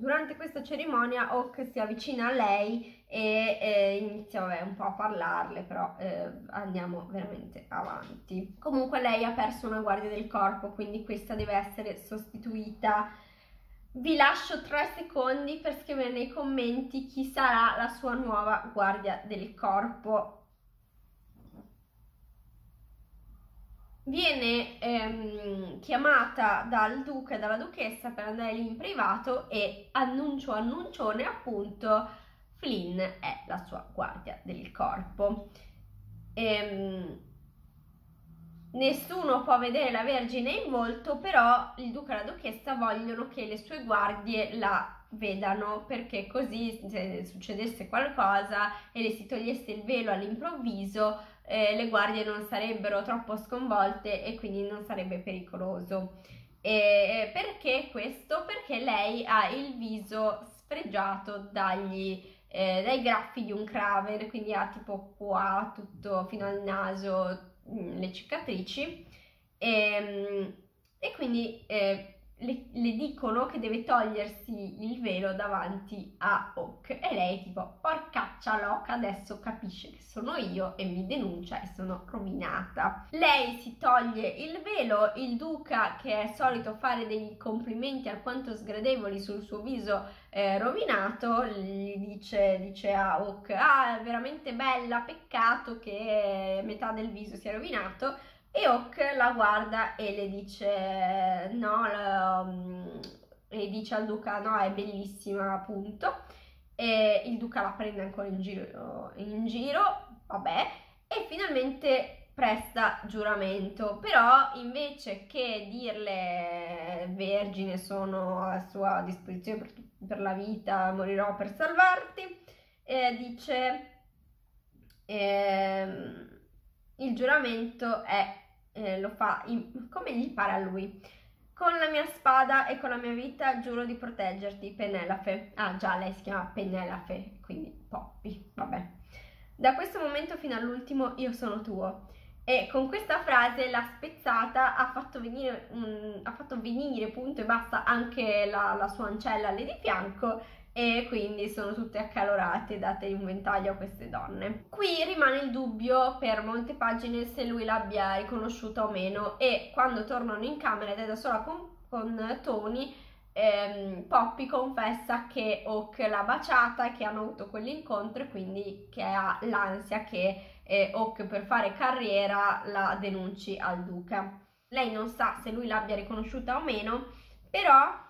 Durante questa cerimonia Hawk si avvicina a lei e eh, inizia vabbè, un po' a parlarle, però eh, andiamo veramente avanti. Comunque lei ha perso una guardia del corpo, quindi questa deve essere sostituita. Vi lascio tre secondi per scrivere nei commenti chi sarà la sua nuova guardia del corpo viene ehm, chiamata dal duca e dalla duchessa per andare lì in privato e annuncio annuncione appunto Flynn è la sua guardia del corpo. Ehm, nessuno può vedere la Vergine in volto, però il duca e la duchessa vogliono che le sue guardie la vedano perché così se succedesse qualcosa e le si togliesse il velo all'improvviso eh, le guardie non sarebbero troppo sconvolte e quindi non sarebbe pericoloso. E perché questo? Perché lei ha il viso sfregiato dagli, eh, dai graffi di un craven, quindi ha tipo qua tutto fino al naso mm, le cicatrici e, ehm, e quindi eh, le, le, dicono che deve togliersi il velo davanti a Hawk. E lei tipo porcaccia loca adesso capisce che sono io e mi denuncia e sono rovinata. Lei si toglie il velo il duca che è solito fare dei complimenti alquanto sgradevoli sul suo viso eh, rovinato gli dice, dice a Hawk ah è veramente bella peccato che metà del viso sia rovinato e Hawk la guarda e le dice no, la, um, e dice al duca no, è bellissima appunto. E il duca la prende ancora in giro, in giro vabbè, e finalmente presta giuramento, però invece che dirle vergine sono a sua disposizione per, per la vita, morirò per salvarti, eh, dice eh, il giuramento è eh, lo fa in, come gli pare a lui. Con la mia spada e con la mia vita giuro di proteggerti, Penelope. Ah già, lei si chiama Penelope, quindi Poppy, vabbè. Da questo momento fino all'ultimo io sono tuo. E con questa frase la spezzata ha fatto venire, um, ha fatto venire punto e basta anche la, la sua ancella lì di fianco e quindi sono tutte accalorate date un ventaglio a queste donne. Qui rimane il dubbio per molte pagine se lui l'abbia riconosciuta o meno e quando tornano in camera ed è da sola con, con Tony ehm, Poppy confessa che Hawk l'ha baciata e che hanno avuto quell'incontro e quindi che ha l'ansia che eh, Hawk per fare carriera la denunci al duca. Lei non sa se lui l'abbia riconosciuta o meno, però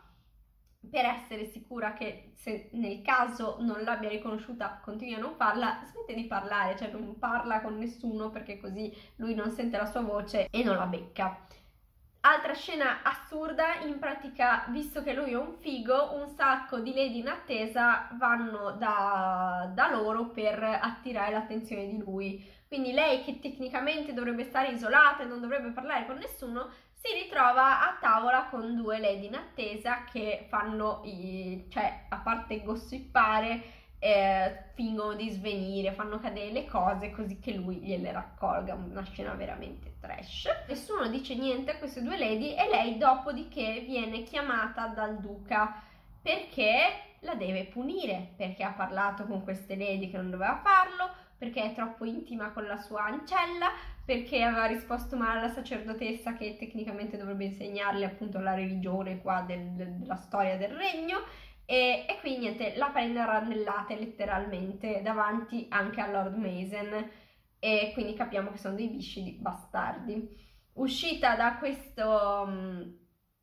per essere sicura che se nel caso non l'abbia riconosciuta continui a non farla, smette di parlare, cioè non parla con nessuno perché così lui non sente la sua voce e non la becca. Altra scena assurda, in pratica, visto che lui è un figo, un sacco di lady in attesa vanno da, da loro per attirare l'attenzione di lui. Quindi lei che tecnicamente dovrebbe stare isolata e non dovrebbe parlare con nessuno, si ritrova a tavola con due lady in attesa che fanno, i, cioè a parte gossipare, eh, fingono di svenire, fanno cadere le cose così che lui gliele raccolga, una scena veramente trash. Nessuno dice niente a queste due lady e lei dopodiché viene chiamata dal duca perché la deve punire, perché ha parlato con queste lady che non doveva farlo, perché è troppo intima con la sua ancella, perché aveva risposto male alla sacerdotessa che tecnicamente dovrebbe insegnarle appunto la religione qua del, della storia del regno e, e quindi niente, la prende a rannellate letteralmente davanti anche a Lord Mason e quindi capiamo che sono dei viscidi bastardi. Uscita da questo... Um,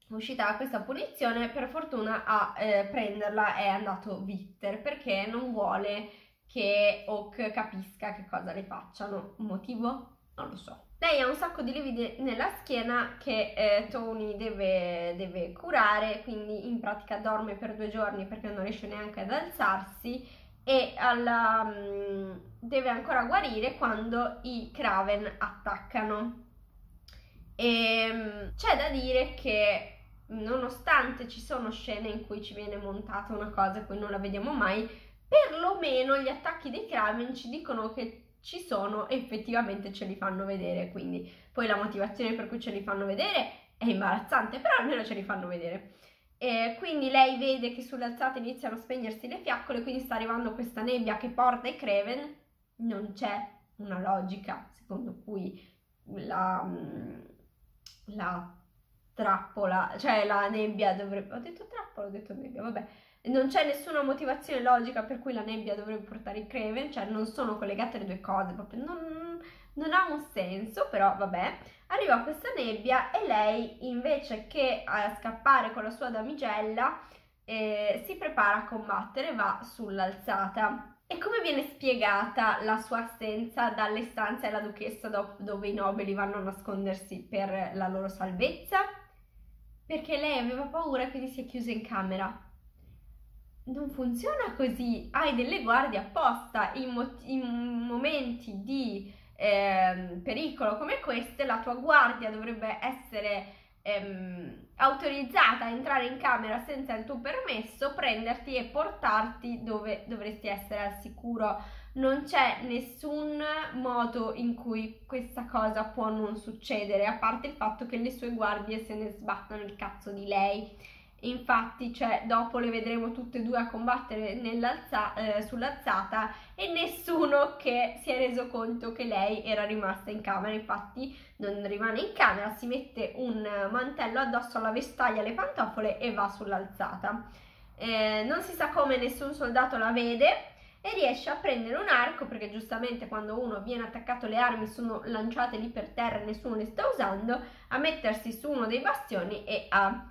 uscita da questa punizione, per fortuna a eh, prenderla è andato Vitter perché non vuole che Hawk capisca che cosa le facciano. Un motivo? Non lo so. Lei ha un sacco di lividi nella schiena che eh, Tony deve, deve, curare, quindi in pratica dorme per due giorni perché non riesce neanche ad alzarsi e alla, um, deve ancora guarire quando i Kraven attaccano. E um, c'è da dire che nonostante ci sono scene in cui ci viene montata una cosa e poi non la vediamo mai, perlomeno gli attacchi dei Kraven ci dicono che ci sono e effettivamente ce li fanno vedere, quindi poi la motivazione per cui ce li fanno vedere è imbarazzante, però almeno ce li fanno vedere. E quindi lei vede che sulle alzate iniziano a spegnersi le fiaccole, quindi sta arrivando questa nebbia che porta i Creven. Non c'è una logica secondo cui la, mm, la trappola, cioè la nebbia dovrebbe... Ho detto trappola, ho detto nebbia, vabbè non c'è nessuna motivazione logica per cui la nebbia dovrebbe portare i Craven, cioè non sono collegate le due cose, proprio non, non ha un senso, però vabbè. Arriva questa nebbia e lei invece che a scappare con la sua damigella eh, si prepara a combattere, va sull'alzata. E come viene spiegata la sua assenza dalle stanze della duchessa dove i nobili vanno a nascondersi per la loro salvezza? Perché lei aveva paura e quindi si è chiusa in camera non funziona così, hai delle guardie apposta in, mo- in momenti di eh, pericolo come queste, la tua guardia dovrebbe essere ehm, autorizzata a entrare in camera senza il tuo permesso, prenderti e portarti dove dovresti essere al sicuro. Non c'è nessun modo in cui questa cosa può non succedere, a parte il fatto che le sue guardie se ne sbattono il cazzo di lei infatti cioè, dopo le vedremo tutte e due a combattere eh, sull'alzata e nessuno che si è reso conto che lei era rimasta in camera. Infatti non rimane in camera si mette un mantello addosso alla vestaglia alle pantofole e va sull'alzata. Eh, non si sa come nessun soldato la vede e riesce a prendere un arco perché giustamente quando uno viene attaccato le armi sono lanciate lì per terra e nessuno le sta usando a mettersi su uno dei bastioni e a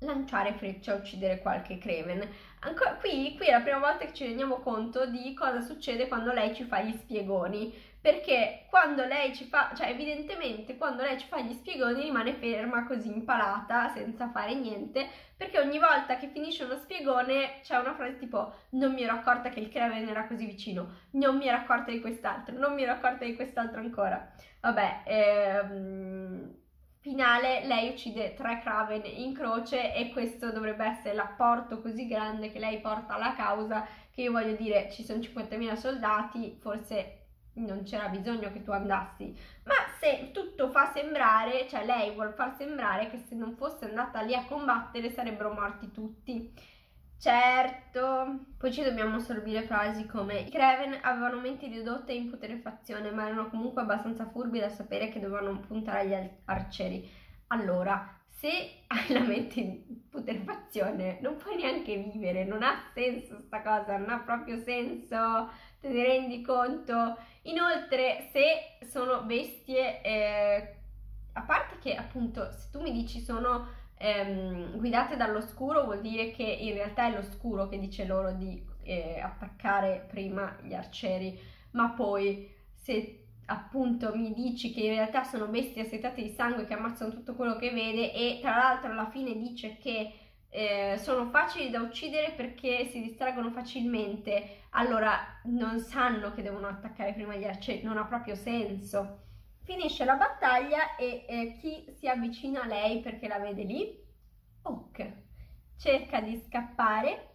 lanciare frecce a uccidere qualche Creven. Ancora, qui, qui è la prima volta che ci rendiamo conto di cosa succede quando lei ci fa gli spiegoni. Perché quando lei ci fa, cioè evidentemente quando lei ci fa gli spiegoni rimane ferma così impalata senza fare niente. Perché ogni volta che finisce uno spiegone c'è una frase tipo non mi ero accorta che il Creven era così vicino, non mi ero accorta di quest'altro, non mi ero accorta di quest'altro ancora. Vabbè, ehm finale lei uccide tre Kraven in croce e questo dovrebbe essere l'apporto così grande che lei porta alla causa che io voglio dire ci sono 50.000 soldati forse non c'era bisogno che tu andassi. Ma se tutto fa sembrare cioè lei vuol far sembrare che se non fosse andata lì a combattere sarebbero morti tutti Certo, poi ci dobbiamo assorbire frasi come i Kraven avevano menti ridotte in putrefazione, ma erano comunque abbastanza furbi da sapere che dovevano puntare agli arcieri. Allora, se hai la mente in putrefazione, non puoi neanche vivere, non ha senso sta cosa, non ha proprio senso, te ne rendi conto? Inoltre, se sono bestie, eh, a parte che appunto, se tu mi dici sono ehm, guidate dall'oscuro vuol dire che in realtà è l'oscuro che dice loro di eh, attaccare prima gli arcieri, ma poi se appunto mi dici che in realtà sono bestie assetate di sangue che ammazzano tutto quello che vede e tra l'altro alla fine dice che eh, sono facili da uccidere perché si distraggono facilmente, allora non sanno che devono attaccare prima gli arcieri, non ha proprio senso. Finisce la battaglia e eh, chi si avvicina a lei perché la vede lì? Ok. Cerca di scappare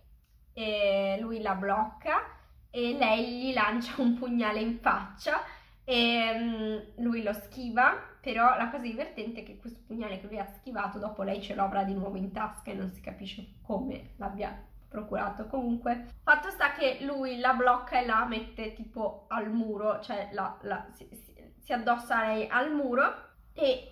e lui la blocca e lei gli lancia un pugnale in faccia e um, lui lo schiva, però la cosa divertente è che questo pugnale che lui ha schivato dopo lei ce lo avrà di nuovo in tasca e non si capisce come l'abbia procurato. Comunque, fatto sta che lui la blocca e la mette tipo al muro, cioè la, la, si, si, si addossa lei al muro e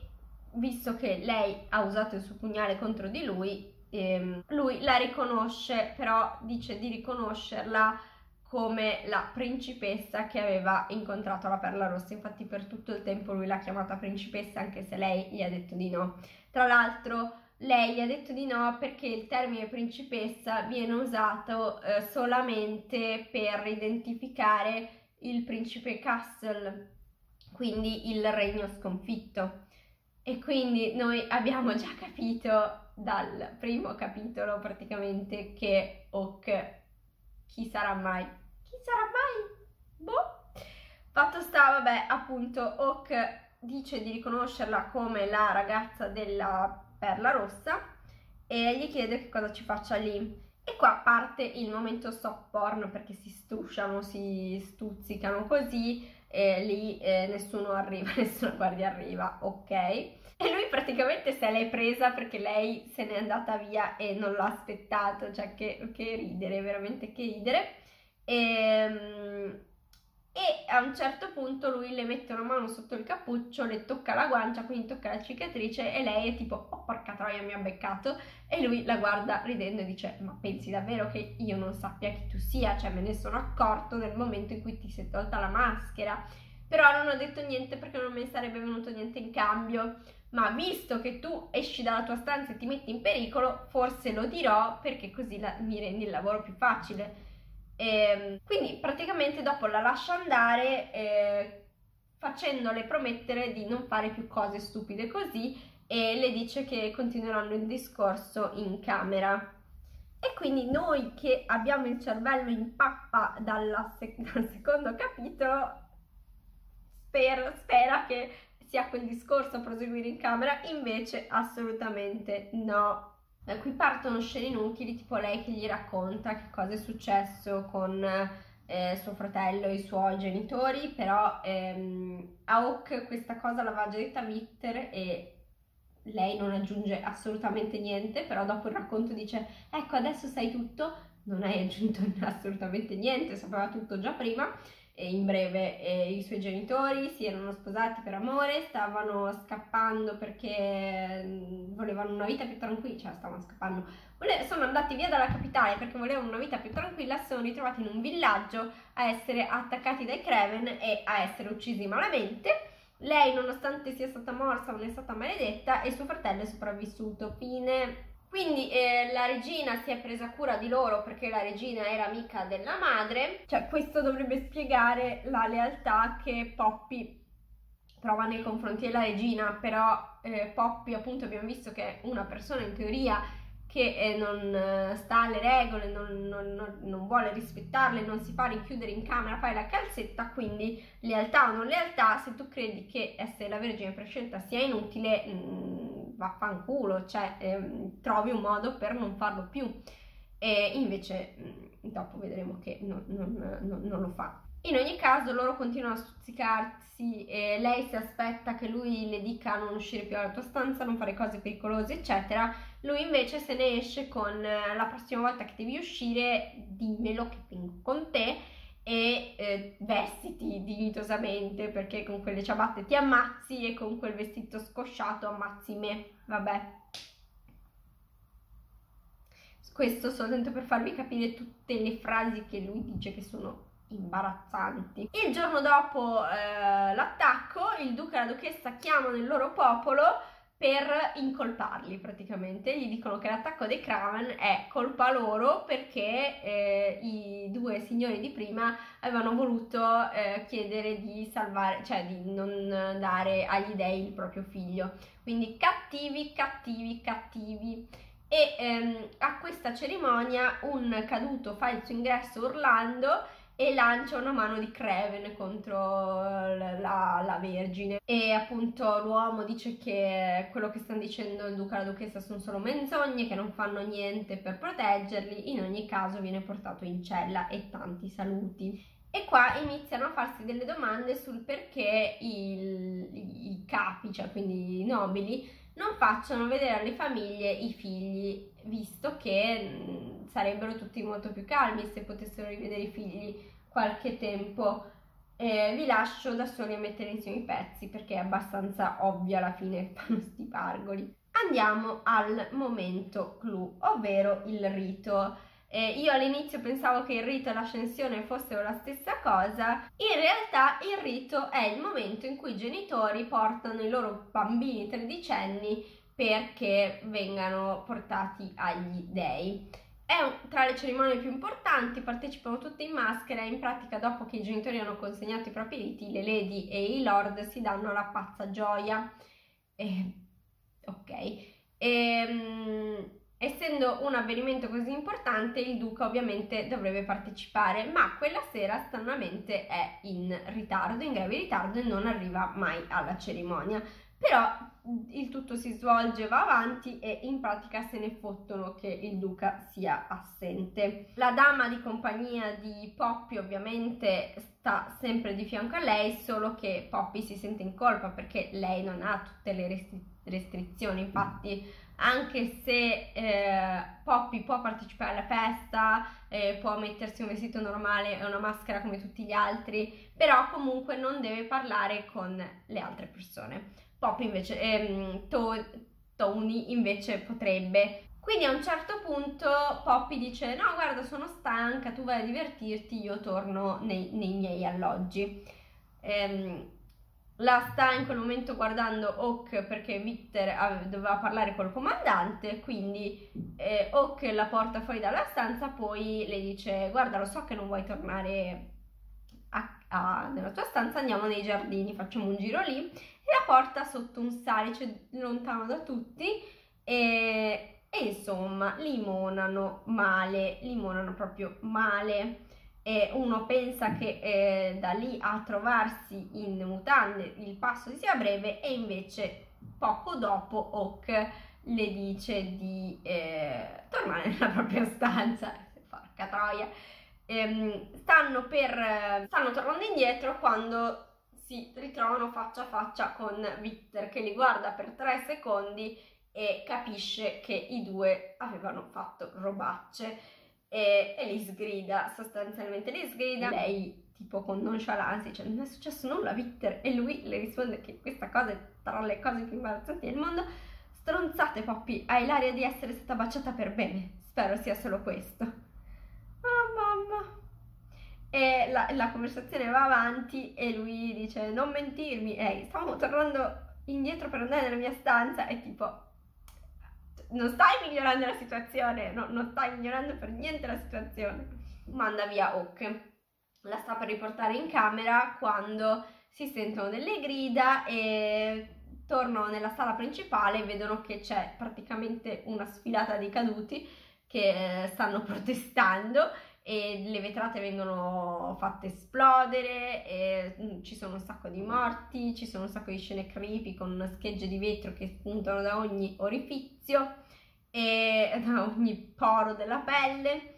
visto che lei ha usato il suo pugnale contro di lui, ehm, lui la riconosce, però dice di riconoscerla come la principessa che aveva incontrato la perla rossa. Infatti, per tutto il tempo lui l'ha chiamata principessa, anche se lei gli ha detto di no. Tra l'altro, lei gli ha detto di no perché il termine principessa viene usato eh, solamente per identificare il principe Castle, quindi il regno sconfitto. E quindi noi abbiamo già capito dal primo capitolo praticamente che Hawk chi sarà mai? Chi sarà mai? Boh. Fatto sta, vabbè, appunto, Hawk dice di riconoscerla come la ragazza della perla rossa e gli chiede che cosa ci faccia lì. E qua parte il momento soft porn perché si strusciano, si stuzzicano così e lì eh, nessuno arriva, nessuna guardia arriva, ok? E lui praticamente se l'è presa perché lei se n'è andata via e non l'ha aspettato, cioè che, che ridere, veramente che ridere. E, ehm, e a un certo punto lui le mette una mano sotto il cappuccio, le tocca la guancia, quindi tocca la cicatrice e lei è tipo, oh porca troia mi ha beccato e lui la guarda ridendo e dice, ma pensi davvero che io non sappia chi tu sia? Cioè me ne sono accorto nel momento in cui ti sei tolta la maschera, però non ho detto niente perché non mi sarebbe venuto niente in cambio, ma visto che tu esci dalla tua stanza e ti metti in pericolo, forse lo dirò perché così la, mi rendi il lavoro più facile. E, ehm, quindi praticamente dopo la lascia andare eh, facendole promettere di non fare più cose stupide così e le dice che continueranno il discorso in camera. E quindi noi che abbiamo il cervello in pappa sec- dal secondo capitolo spero, spera che sia quel discorso a proseguire in camera, invece assolutamente no. Da qui partono scene inutili, tipo lei che gli racconta che cosa è successo con eh, suo fratello e i suoi genitori, però ehm, Hawk questa cosa l'aveva già detta a Victor e lei non aggiunge assolutamente niente, però dopo il racconto dice ecco adesso sai tutto, non hai aggiunto assolutamente niente, sapeva tutto già prima in breve eh, i suoi genitori si erano sposati per amore, stavano scappando perché mm, volevano una vita più tranquilla, cioè stavano scappando, Vole- sono andati via dalla capitale perché volevano una vita più tranquilla, sono ritrovati in un villaggio a essere attaccati dai Creven e a essere uccisi malamente. Lei, nonostante sia stata morsa, non è stata maledetta e suo fratello è sopravvissuto. Fine. Quindi eh, la regina si è presa cura di loro perché la regina era amica della madre, cioè questo dovrebbe spiegare la lealtà che Poppy prova nei confronti della regina, però eh, Poppy appunto abbiamo visto che è una persona in teoria che eh, non eh, sta alle regole, non, non, non, vuole rispettarle, non si fa rinchiudere in camera, fai la calzetta, quindi lealtà o non lealtà, se tu credi che essere la vergine prescelta sia inutile, mh, mm, vaffanculo, cioè ehm, trovi un modo per non farlo più. E invece mh, mm, dopo vedremo che non, non, lo fa. In ogni caso loro continuano a stuzzicarsi e lei si aspetta che lui le dica non uscire più dalla tua stanza, non fare cose pericolose, eccetera. Lui invece se ne esce con la prossima volta che devi uscire, dimmelo che vengo con te e eh, vestiti dignitosamente perché con quelle ciabatte ti ammazzi e con quel vestito scosciato ammazzi me, vabbè. Questo soltanto per farvi capire tutte le frasi che lui dice che sono imbarazzanti. Il giorno dopo eh, l'attacco, il duca e la duchessa chiamano il loro popolo per incolparli praticamente. Gli dicono che l'attacco dei Kraven è colpa loro perché eh, i due signori di prima avevano voluto eh, chiedere di salvare, cioè di non dare agli dei il proprio figlio. Quindi cattivi, cattivi, cattivi. E ehm, a questa cerimonia un caduto fa il suo ingresso urlando e lancia una mano di Creven contro la, la, Vergine e appunto l'uomo dice che quello che stanno dicendo il duca e la duchessa sono solo menzogne, che non fanno niente per proteggerli, in ogni caso viene portato in cella e tanti saluti. E qua iniziano a farsi delle domande sul perché il, i capi, cioè quindi i nobili, non facciano vedere alle famiglie i figli, visto che sarebbero tutti molto più calmi se potessero rivedere i figli qualche tempo. Eh, vi lascio da soli a mettere insieme i pezzi perché è abbastanza ovvio alla fine fanno sti pargoli. Andiamo al momento clou, ovvero il rito. Eh, io all'inizio pensavo che il rito e l'ascensione fossero la stessa cosa, in realtà il rito è il momento in cui i genitori portano i loro bambini tredicenni perché vengano portati agli dei. È tra le cerimonie più importanti, partecipano tutte in maschera e in pratica dopo che i genitori hanno consegnato i propri riti, le lady e i lord si danno la pazza gioia. Eh, ok. E, um, essendo un avvenimento così importante, il duca ovviamente dovrebbe partecipare, ma quella sera stranamente è in ritardo, in grave ritardo e non arriva mai alla cerimonia. Però il tutto si svolge, va avanti e in pratica se ne fottono che il duca sia assente. La dama di compagnia di Poppy ovviamente sta sempre di fianco a lei, solo che Poppy si sente in colpa perché lei non ha tutte le restri- restrizioni, infatti anche se eh, Poppy può partecipare alla festa, eh, può mettersi un vestito normale e una maschera come tutti gli altri, però comunque non deve parlare con le altre persone. Poppy invece, ehm, to- Tony invece potrebbe. Quindi a un certo punto Poppy dice no guarda sono stanca, tu vai a divertirti, io torno nei, nei miei alloggi. Ehm, la sta in quel momento guardando Hawk perché Victor doveva parlare col comandante, quindi eh, Hawk la porta fuori dalla stanza, poi le dice guarda lo so che non vuoi tornare a, a, nella tua stanza, andiamo nei giardini, facciamo un giro lì. E la porta sotto un salice lontano da tutti e, e insomma limonano male, limonano proprio male e uno pensa che eh, da lì a trovarsi in mutande il passo sia breve e invece poco dopo Hawk le dice di eh, tornare nella propria stanza, porca troia. Ehm, stanno, per, stanno tornando indietro quando si ritrovano faccia a faccia con Victor che li guarda per tre secondi e capisce che i due avevano fatto robacce e, e li sgrida, sostanzialmente li sgrida. Lei tipo con nonchalance dice non è successo nulla Victor e lui le risponde che questa cosa è tra le cose più imbarazzanti del mondo. Stronzate Poppy, hai l'aria di essere stata baciata per bene, spero sia solo questo. Oh mamma, e la, la, conversazione va avanti e lui dice non mentirmi, ehi, stavamo tornando indietro per andare nella mia stanza e tipo non stai migliorando la situazione, no, non stai migliorando per niente la situazione. Manda via Hawk, la sta per riportare in camera quando si sentono delle grida e tornano nella sala principale e vedono che c'è praticamente una sfilata di caduti che eh, stanno protestando e le vetrate vengono fatte esplodere, mm, ci sono un sacco di morti, ci sono un sacco di scene creepy con schegge di vetro che spuntano da ogni orifizio e da ogni poro della pelle.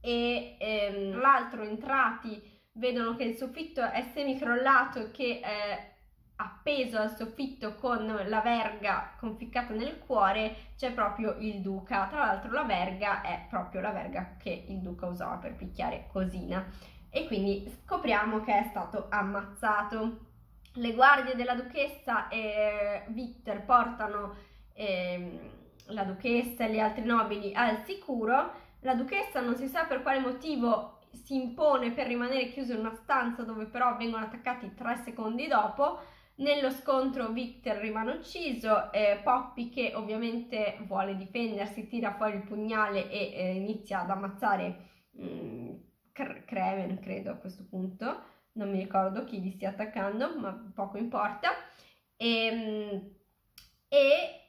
E ehm, l'altro entrati vedono che il soffitto è semicrollato e che è appeso al soffitto con la verga conficcata nel cuore c'è proprio il duca. Tra l'altro la verga è proprio la verga che il duca usava per picchiare Cosina e quindi scopriamo che è stato ammazzato. Le guardie della duchessa e Victor portano eh, la duchessa e gli altri nobili al sicuro. La duchessa non si sa per quale motivo si impone per rimanere chiusa in una stanza dove però vengono attaccati tre secondi dopo nello scontro Victor rimane ucciso, eh, Poppy che ovviamente vuole difendersi tira fuori il pugnale e eh, inizia ad ammazzare mm, Creven, credo a questo punto, non mi ricordo chi gli stia attaccando, ma poco importa. E, ehm, e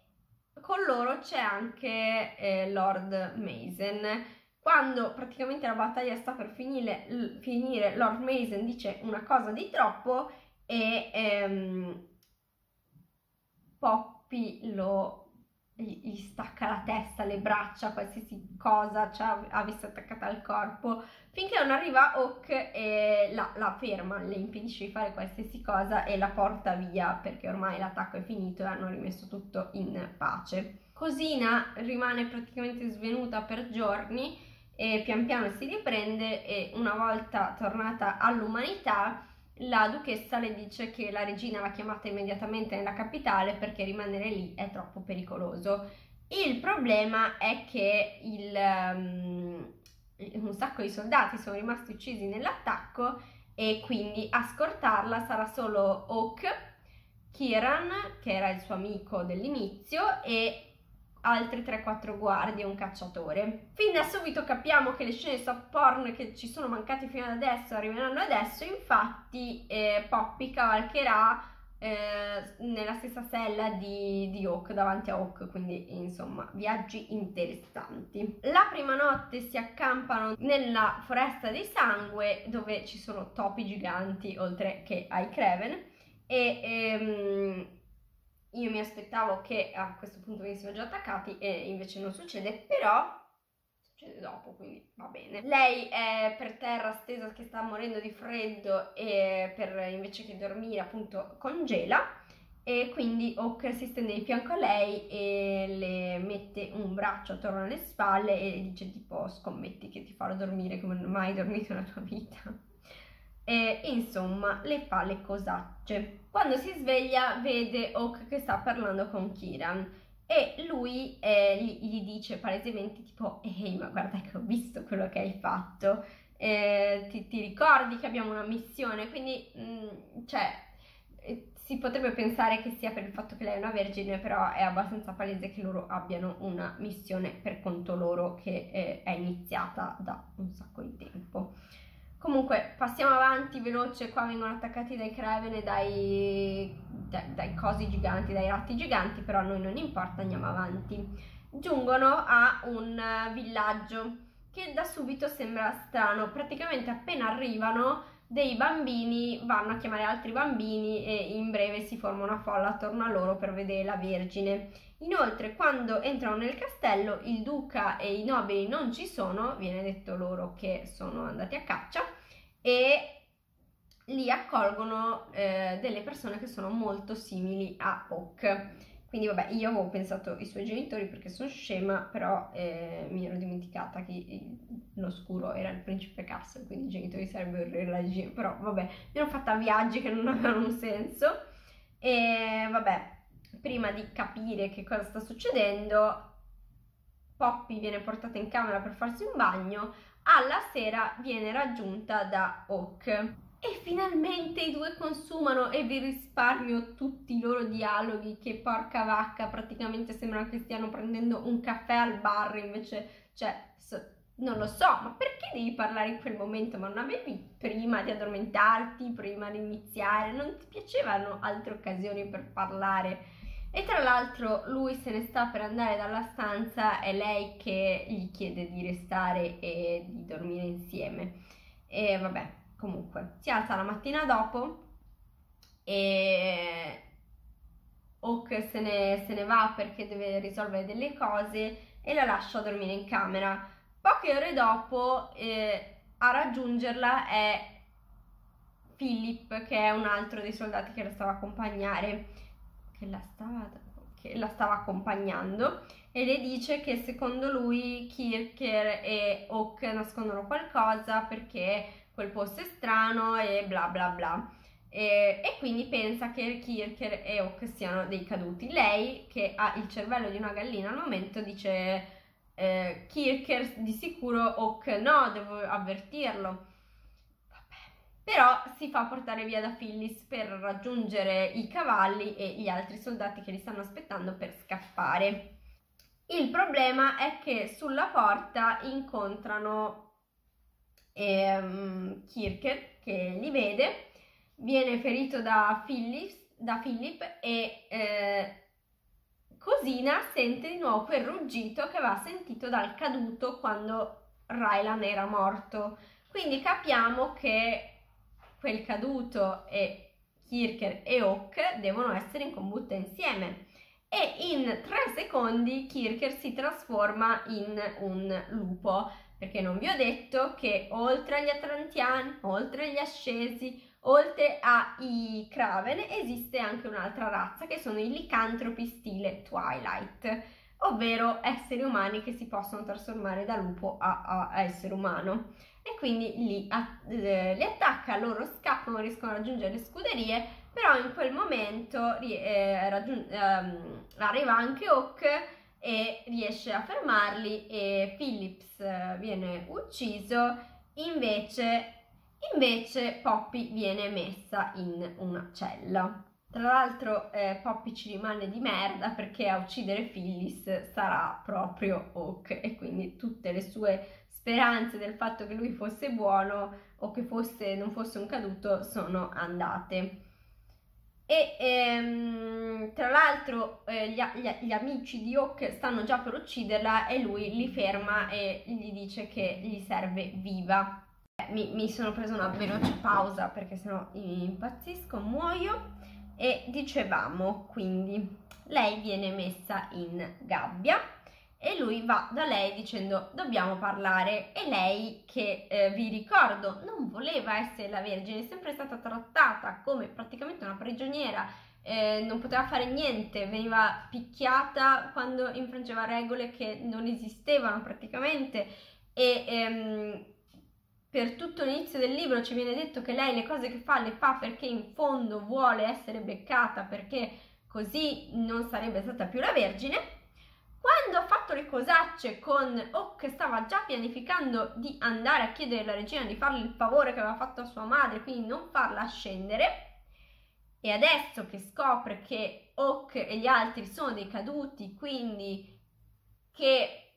con loro c'è anche eh, Lord Mason Quando praticamente la battaglia sta per finire, finire Lord Mason dice una cosa di troppo e ehm, Poppy lo gli stacca la testa, le braccia, qualsiasi cosa cioè, avesse attaccata al corpo, finché non arriva Hawk e la, la, ferma, le impedisce di fare qualsiasi cosa e la porta via perché ormai l'attacco è finito e hanno rimesso tutto in pace. Cosina rimane praticamente svenuta per giorni e pian piano si riprende e una volta tornata all'umanità la duchessa le dice che la regina l'ha chiamata immediatamente nella capitale perché rimanere lì è troppo pericoloso. Il problema è che il, um, un sacco di soldati sono rimasti uccisi nell'attacco e quindi a scortarla sarà solo Hawk, Kiran, che era il suo amico dell'inizio, e altri 3-4 guardie e un cacciatore. Fin da subito capiamo che le scene soft porn che ci sono mancate fino ad adesso arriveranno adesso, infatti eh, Poppy cavalcherà eh, nella stessa sella di, di Hawk, davanti a Hawk, quindi insomma viaggi interessanti. La prima notte si accampano nella foresta di sangue dove ci sono topi giganti oltre che ai Creven e ehm, io mi aspettavo che a questo punto venissimo già attaccati e invece non succede, però succede dopo, quindi va bene. Lei è per terra stesa che sta morendo di freddo e per, invece che dormire appunto congela e quindi Hawk si stende di fianco a lei e le mette un braccio attorno alle spalle e dice tipo scommetti che ti farò dormire come non hai mai dormito nella tua vita e insomma le fa le cosacce. Quando si sveglia vede Hawk che sta parlando con Kiran e lui eh, gli, gli, dice palesemente tipo ehi ma guarda che ho visto quello che hai fatto, eh, ti, ti, ricordi che abbiamo una missione, quindi mh, mm, cioè eh, si potrebbe pensare che sia per il fatto che lei è una vergine, però è abbastanza palese che loro abbiano una missione per conto loro che eh, è iniziata da un sacco di tempo. Comunque, passiamo avanti veloce, qua vengono attaccati dai Kraven e dai, dai, dai, cosi giganti, dai ratti giganti, però a noi non importa, andiamo avanti. Giungono a un villaggio che da subito sembra strano, praticamente appena arrivano dei bambini vanno a chiamare altri bambini e in breve si forma una folla attorno a loro per vedere la Vergine. Inoltre, quando entrano nel castello, il duca e i nobili non ci sono, viene detto loro che sono andati a caccia, e li accolgono eh, delle persone che sono molto simili a Hawk. Quindi vabbè, io avevo pensato ai suoi genitori perché sono scema, però eh, mi ero dimenticata che l'oscuro era il principe Castle, quindi i genitori sarebbero il re però vabbè, mi ero fatta viaggi che non avevano un senso. E vabbè, prima di capire che cosa sta succedendo, Poppy viene portata in camera per farsi un bagno, alla sera viene raggiunta da Hawk. E finalmente i due consumano e vi risparmio tutti i loro dialoghi che porca vacca, praticamente sembrano che stiano prendendo un caffè al bar invece, cioè, non lo so, ma perché devi parlare in quel momento? Ma non avevi prima di addormentarti, prima di iniziare, non ti piacevano altre occasioni per parlare? E tra l'altro lui se ne sta per andare dalla stanza, è lei che gli chiede di restare e di dormire insieme. E vabbè, comunque, si alza la mattina dopo e Hawk se ne, se ne va perché deve risolvere delle cose e la lascia dormire in camera. Poche ore dopo eh, a raggiungerla è Philip, che è un altro dei soldati che la stava accompagnare che la stava, che la stava accompagnando e le dice che secondo lui Kirker e Hawk nascondono qualcosa perché quel posto è strano e bla bla bla. E, e, quindi pensa che Kirker e Hawk siano dei caduti. Lei, che ha il cervello di una gallina al momento, dice eh, Kirker di sicuro Hawk no, devo avvertirlo però si fa portare via da Phyllis per raggiungere i cavalli e gli altri soldati che li stanno aspettando per scappare. Il problema è che sulla porta incontrano ehm, Kirker che li vede, viene ferito da, Phyllis, da Philip e eh, Cosina sente di nuovo quel ruggito che aveva sentito dal caduto quando Rylan era morto. Quindi capiamo che quel caduto e Kirker e Hawk devono essere in combutta insieme. E in tre secondi Kirker si trasforma in un lupo perché non vi ho detto che oltre agli Atlantiani, oltre agli Ascesi, oltre ai Kraven esiste anche un'altra razza che sono i licantropi stile Twilight ovvero esseri umani che si possono trasformare da lupo a, a essere umano e quindi li, eh, li attacca, loro scappano, riescono a raggiungere le scuderie, però in quel momento eh, raggiun- ehm, arriva anche Hawk e riesce a fermarli e Phillips eh, viene ucciso, invece, invece Poppy viene messa in una cella. Tra l'altro eh, Poppy ci rimane di merda perché a uccidere Phyllis sarà proprio Hawk e quindi tutte le sue speranze del fatto che lui fosse buono o che fosse, non fosse un caduto sono andate. E ehm, tra l'altro eh, gli, gli, gli, amici di Hawk stanno già per ucciderla e lui li ferma e gli dice che gli serve viva. Eh, mi, mi sono presa una veloce pausa perché sennò impazzisco, muoio. E dicevamo quindi, lei viene messa in gabbia e lui va da lei dicendo dobbiamo parlare e lei che eh, vi ricordo non voleva essere la Vergine, è sempre stata trattata come praticamente una prigioniera, eh, non poteva fare niente, veniva picchiata quando infrangeva regole che non esistevano praticamente. E ehm, per tutto l'inizio del libro ci viene detto che lei le cose che fa le fa perché in fondo vuole essere beccata perché così non sarebbe stata più la Vergine quando ha fatto le cosacce con Hawk stava già pianificando di andare a chiedere alla regina di farle il favore che aveva fatto a sua madre, quindi non farla scendere, e adesso che scopre che Hawk e gli altri sono dei caduti, quindi che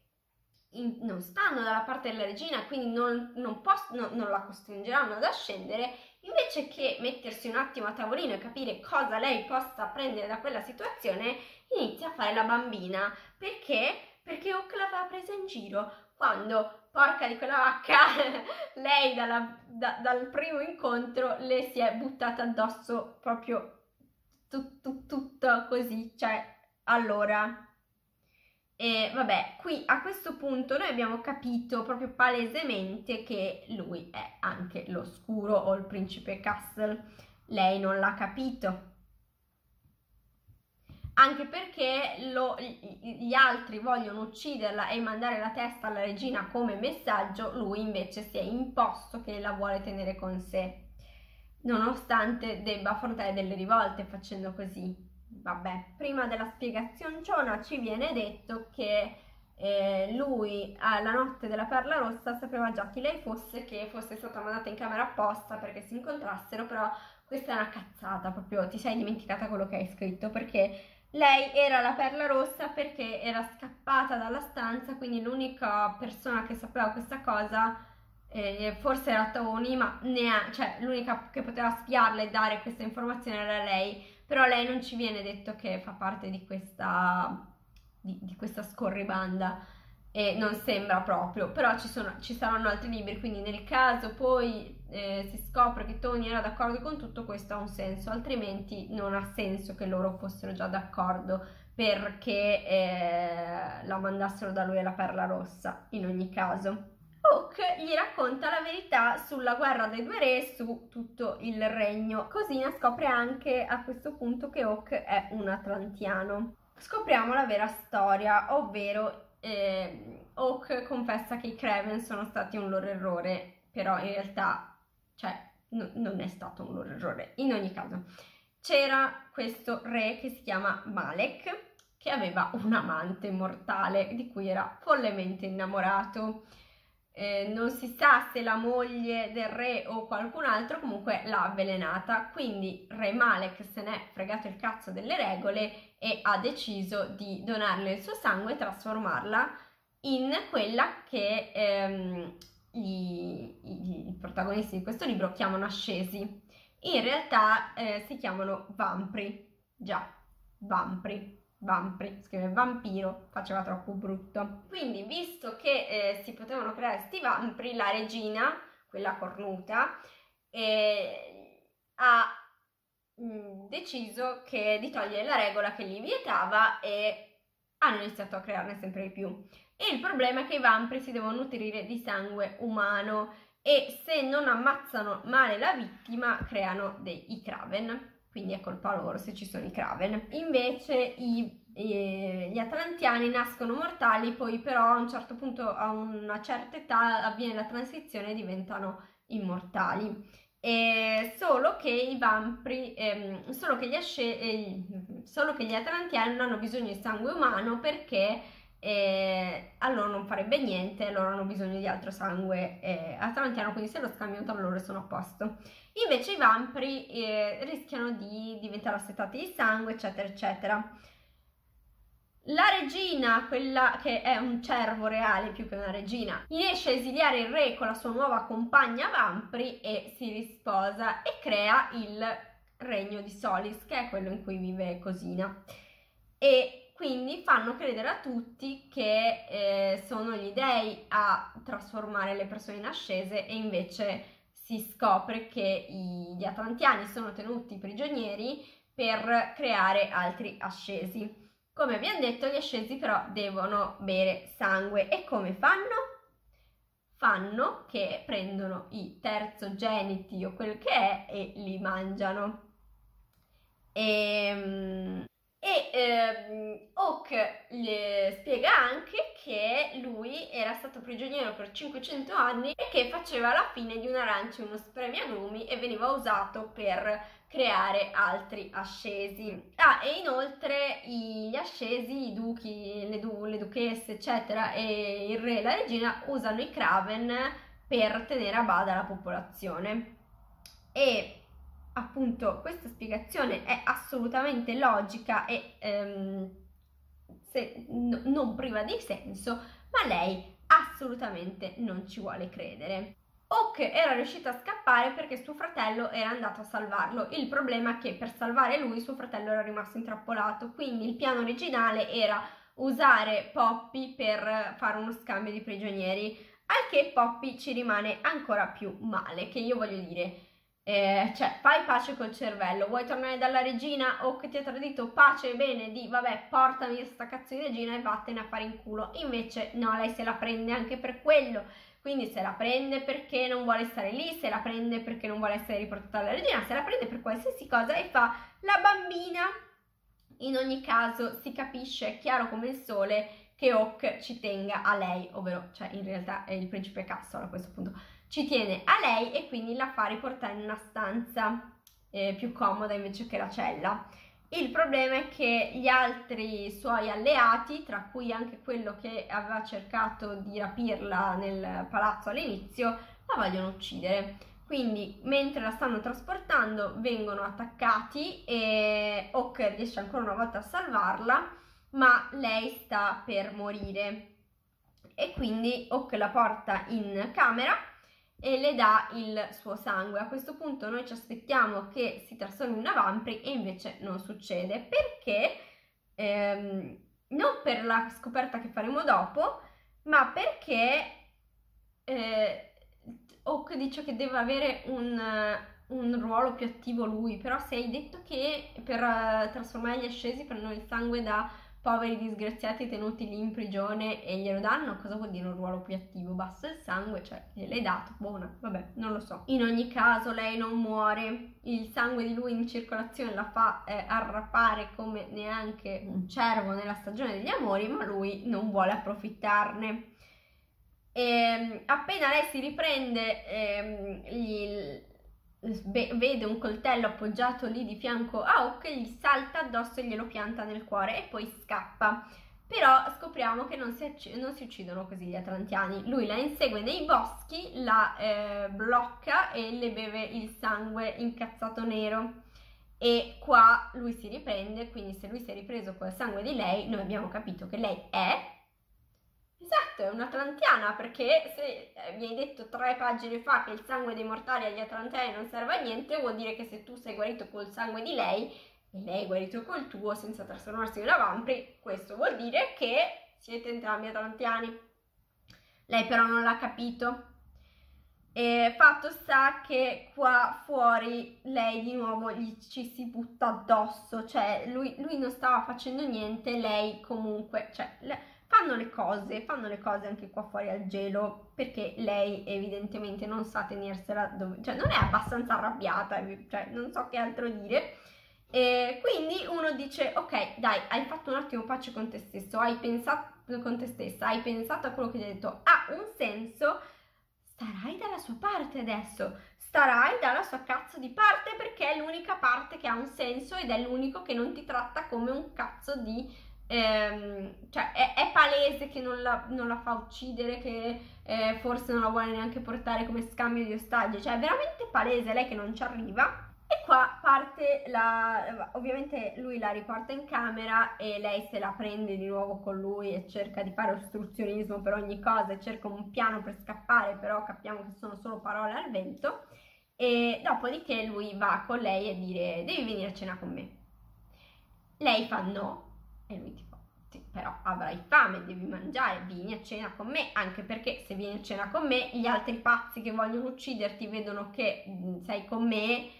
in, non stanno dalla parte della regina, quindi non, non, post, no, non la costringeranno ad ascendere, invece che mettersi un attimo a tavolino e capire cosa lei possa prendere da quella situazione, inizia a fare la bambina. Perché? Perché Hook l'aveva presa in giro. Quando, porca di quella vacca, lei dalla, da, dal primo incontro le si è buttata addosso proprio tutto, tutto così. Cioè, allora... E vabbè, qui a questo punto noi abbiamo capito proprio palesemente che lui è anche l'oscuro o il principe Castle. Lei non l'ha capito anche perché lo, gli altri vogliono ucciderla e mandare la testa alla regina come messaggio, lui invece si è imposto che la vuole tenere con sé, nonostante debba affrontare delle rivolte facendo così. Vabbè, prima della spiegazione ci viene detto che eh, lui alla notte della perla rossa sapeva già chi lei fosse, che fosse stata mandata in camera apposta perché si incontrassero, però questa è una cazzata, proprio ti sei dimenticata quello che hai scritto perché lei era la perla rossa perché era scappata dalla stanza, quindi l'unica persona che sapeva questa cosa eh, forse era Tony, ma neanche, cioè l'unica che poteva spiarla e dare questa informazione era lei, però lei non ci viene detto che fa parte di questa, di, di questa scorribanda e non sembra proprio, però ci, sono, ci saranno altri libri, quindi nel caso poi eh, si scopre che Tony era d'accordo con tutto questo ha un senso, altrimenti non ha senso che loro fossero già d'accordo perché eh, la mandassero da lui alla perla rossa, in ogni caso. Hook gli racconta la verità sulla guerra dei due re e su tutto il regno. Cosina scopre anche a questo punto che Hawk è un atlantiano. Scopriamo la vera storia, ovvero eh, Hawk confessa che i Craven sono stati un loro errore, però in realtà, cioè, n- non è stato un loro errore. In ogni caso, c'era questo re che si chiama Malek, che aveva un amante mortale di cui era follemente innamorato. Eh, non si sa se la moglie del re o qualcun altro comunque l'ha avvelenata, quindi Re Malek se n'è fregato il cazzo delle regole e ha deciso di donarle il suo sangue e trasformarla in quella che ehm, gli, i, i, protagonisti di questo libro chiamano ascesi. In realtà eh, si chiamano vampri, già, vampri. Vampri, scrive vampiro, faceva troppo brutto. Quindi, visto che eh, si potevano creare questi vampri, la regina, quella cornuta, eh, ha mh, mm, deciso che, di togliere la regola che li vietava e hanno iniziato a crearne sempre di più. E il problema è che i vampiri si devono nutrire di sangue umano e se non ammazzano male la vittima creano dei Kraven quindi è colpa loro se ci sono i Kraven. Invece i, i, gli Atlantiani nascono mortali, poi però a un certo punto, a una certa età, avviene la transizione e diventano immortali. E solo che i vampiri, ehm, solo, che gli asce- eh, solo che gli Atlantiani non hanno bisogno di sangue umano perché eh, a loro non farebbe niente, loro hanno bisogno di altro sangue eh, atlantiano, quindi se lo scambiano tra loro sono a posto. Invece i vampiri eh, rischiano di diventare assetati di sangue, eccetera, eccetera. La regina, quella che è un cervo reale più che una regina, riesce a esiliare il re con la sua nuova compagna Vampri e si risposa e crea il regno di Solis, che è quello in cui vive Cosina. E quindi fanno credere a tutti che eh, sono gli dei a trasformare le persone in ascese e invece si scopre che gli atlantiani sono tenuti prigionieri per creare altri ascesi. Come abbiamo detto, gli ascesi però devono bere sangue e come fanno? Fanno che prendono i terzogeniti o quel che è e li mangiano. E, ehm, e ehm, Hawk gli spiega anche che lui era stato prigioniero per 500 anni e che faceva la fine di un arancio uno spremiagrumi e veniva usato per creare altri ascesi. Ah, e inoltre gli ascesi, i duchi, le, du- le duchesse, eccetera, e il re e la regina usano i Kraven per tenere a bada la popolazione. E appunto questa spiegazione è assolutamente logica e ehm, se, n- non priva di senso, ma lei assolutamente non ci vuole credere. Hawk era riuscito a scappare perché suo fratello era andato a salvarlo. Il problema è che per salvare lui suo fratello era rimasto intrappolato, quindi il piano originale era usare Poppy per fare uno scambio di prigionieri, al che Poppy ci rimane ancora più male, che io voglio dire eh, cioè, fai pace col cervello, vuoi tornare dalla regina o che ti ha tradito pace e bene di vabbè, portami questa cazzo di regina e vattene a fare in culo. Invece no, lei se la prende anche per quello. Quindi se la prende perché non vuole stare lì, se la prende perché non vuole essere riportata alla regina, se la prende per qualsiasi cosa e fa la bambina. In ogni caso si capisce, è chiaro come il sole, che Hawk ci tenga a lei, ovvero, cioè in realtà è il principe Castle a questo punto ci tiene a lei e quindi la fa riportare in una stanza eh, più comoda invece che la cella. Il problema è che gli altri suoi alleati, tra cui anche quello che aveva cercato di rapirla nel palazzo all'inizio, la vogliono uccidere. Quindi mentre la stanno trasportando vengono attaccati e Hawk riesce ancora una volta a salvarla, ma lei sta per morire. E quindi Hawk la porta in camera e le dà il suo sangue. A questo punto noi ci aspettiamo che si trasformi in una vampire e invece non succede perché ehm, non per la scoperta che faremo dopo, ma perché eh, Oak dice che deve avere un, un, ruolo più attivo lui, però se hai detto che per uh, trasformare gli ascesi prendono il sangue da poveri disgraziati tenuti lì in prigione e glielo danno, cosa vuol dire un ruolo più attivo? Basta il sangue, cioè gliel'hai dato, buona, vabbè, non lo so. In ogni caso lei non muore, il sangue di lui in circolazione la fa eh, arrapare come neanche un cervo nella stagione degli amori, ma lui non vuole approfittarne. E, ehm, appena lei si riprende, ehm, gli, vede un coltello appoggiato lì di fianco a Hawk, gli salta addosso e glielo pianta nel cuore e poi scappa. Però scopriamo che non si, non si uccidono così gli atlantiani. Lui la insegue nei boschi, la eh, blocca e le beve il sangue incazzato nero. E qua lui si riprende, quindi se lui si è ripreso col sangue di lei, noi abbiamo capito che lei è Esatto, è un'atlantiana perché se eh, mi hai detto tre pagine fa che il sangue dei mortali agli atlantiani non serve a niente, vuol dire che se tu sei guarito col sangue di lei e lei è guarito col tuo senza trasformarsi in una vampri, questo vuol dire che siete entrambi atlantiani. Lei però non l'ha capito. E fatto sta che qua fuori lei di nuovo gli ci si butta addosso, cioè lui, lui non stava facendo niente, lei comunque, cioè le, fanno le cose, fanno le cose anche qua fuori al gelo perché lei evidentemente non sa tenersela dove, cioè non è abbastanza arrabbiata, cioè non so che altro dire. E quindi uno dice ok dai hai fatto un attimo pace con te stesso hai pensato con te stessa hai pensato a quello che ti ha detto ha un senso starai dalla sua parte adesso, starai dalla sua cazzo di parte perché è l'unica parte che ha un senso ed è l'unico che non ti tratta come un cazzo di... Ehm, cioè è, è, palese che non la, non la fa uccidere, che eh, forse non la vuole neanche portare come scambio di ostaggi, cioè è veramente palese lei che non ci arriva e qua parte la... ovviamente lui la riporta in camera e lei se la prende di nuovo con lui e cerca di fare ostruzionismo per ogni cosa e cerca un piano per scappare, però capiamo che sono solo parole al vento. E dopodiché lui va con lei e dire devi venire a cena con me. Lei fa no e lui tipo sì, però avrai fame, devi mangiare, vieni a cena con me, anche perché se vieni a cena con me gli altri pazzi che vogliono ucciderti vedono che mm, sei con me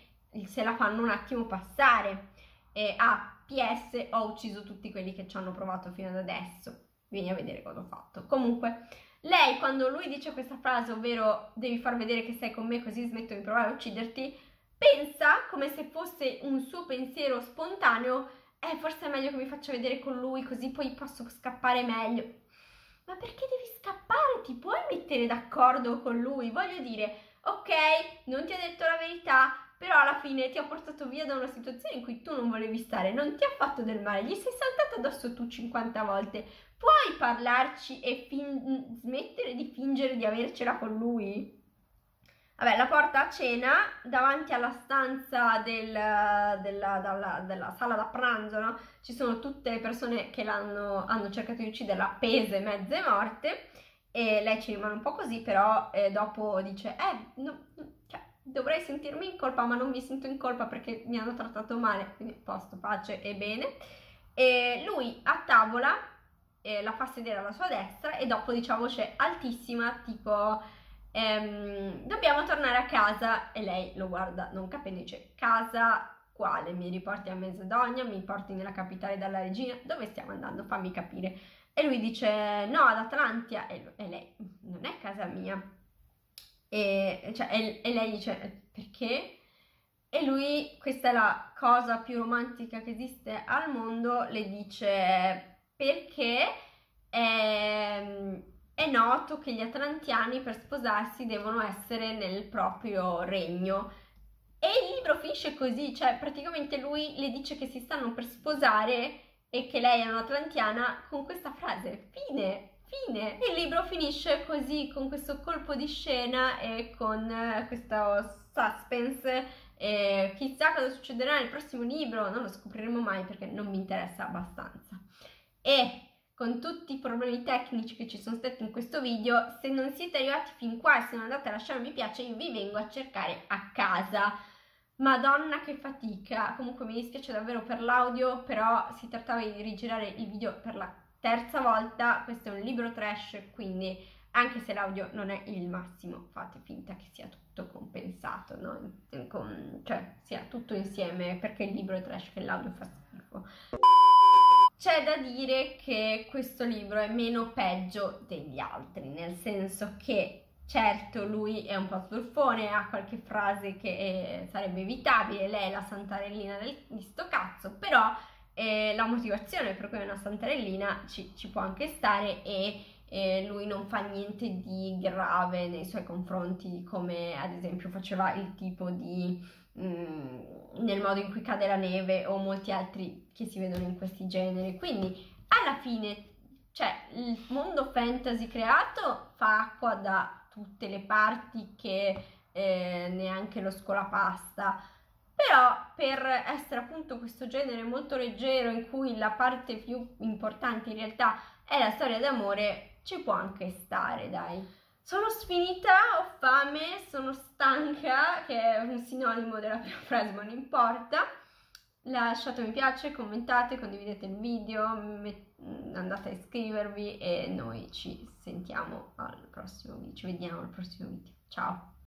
se la fanno un attimo passare. E ah, PS, ho ucciso tutti quelli che ci hanno provato fino ad adesso. Vieni a vedere cosa ho fatto. Comunque, lei quando lui dice questa frase, ovvero devi far vedere che sei con me così smetto di provare a ucciderti, pensa come se fosse un suo pensiero spontaneo, eh, forse è meglio che mi faccia vedere con lui così poi posso scappare meglio. Ma perché devi scappare? Ti puoi mettere d'accordo con lui? Voglio dire, ok, non ti ha detto la verità, però alla fine ti ha portato via da una situazione in cui tu non volevi stare, non ti ha fatto del male, gli sei saltato addosso tu 50 volte. Puoi parlarci e fin- smettere di fingere di avercela con lui? Vabbè, la porta a cena davanti alla stanza del, della, dalla, della, sala da pranzo, no? Ci sono tutte le persone che l'hanno hanno cercato di uccidere appese, mezze morte. E lei ci rimane un po' così, però eh, dopo dice: Eh, no, dovrei sentirmi in colpa, ma non mi sento in colpa perché mi hanno trattato male, quindi posto, pace e bene. E lui a tavola eh, la fa sedere alla sua destra e dopo dice a voce altissima, tipo ehm, dobbiamo tornare a casa e lei lo guarda non capendo, dice casa quale? Mi riporti a Macedonia, mi porti nella capitale della regina, dove stiamo andando? Fammi capire. E lui dice no, ad Atlantia e, e lei non è casa mia e, cioè, e, e lei dice perché? E lui, questa è la cosa più romantica che esiste al mondo, le dice perché è, è, noto che gli atlantiani per sposarsi devono essere nel proprio regno. E il libro finisce così, cioè praticamente lui le dice che si stanno per sposare e che lei è un'atlantiana con questa frase, fine, Fine. Il libro finisce così, con questo colpo di scena e con eh, questo suspense. E chissà cosa succederà nel prossimo libro, non lo scopriremo mai perché non mi interessa abbastanza. E con tutti i problemi tecnici che ci sono stati in questo video, se non siete arrivati fin qua e se non andate a lasciare un mi piace, io vi vengo a cercare a casa. Madonna che fatica, comunque mi dispiace davvero per l'audio, però si trattava di rigirare il video per la terza volta, questo è un libro trash, quindi anche se l'audio non è il massimo, fate finta che sia tutto compensato, no? Con, cioè sia tutto insieme perché il libro è trash che l'audio fa schifo. C'è da dire che questo libro è meno peggio degli altri, nel senso che certo lui è un po' sbruffone, ha qualche frase che eh, sarebbe evitabile, lei è la santarellina del, di sto cazzo, però eh, la motivazione per cui è una santarellina ci, ci può anche stare e eh, lui non fa niente di grave nei suoi confronti come ad esempio faceva il tipo di mm, nel modo in cui cade la neve o molti altri che si vedono in questi generi quindi alla fine cioè il mondo fantasy creato fa acqua da tutte le parti che eh, neanche lo scolapasta però per essere appunto questo genere molto leggero in cui la parte più importante in realtà è la storia d'amore, ci può anche stare, dai. Sono sfinita, ho fame, sono stanca, che è un sinonimo della prima frase, ma non importa. lasciate mi piace, commentate, condividete il video, andate a iscrivervi e noi ci sentiamo al prossimo video, ci vediamo al prossimo video. Ciao!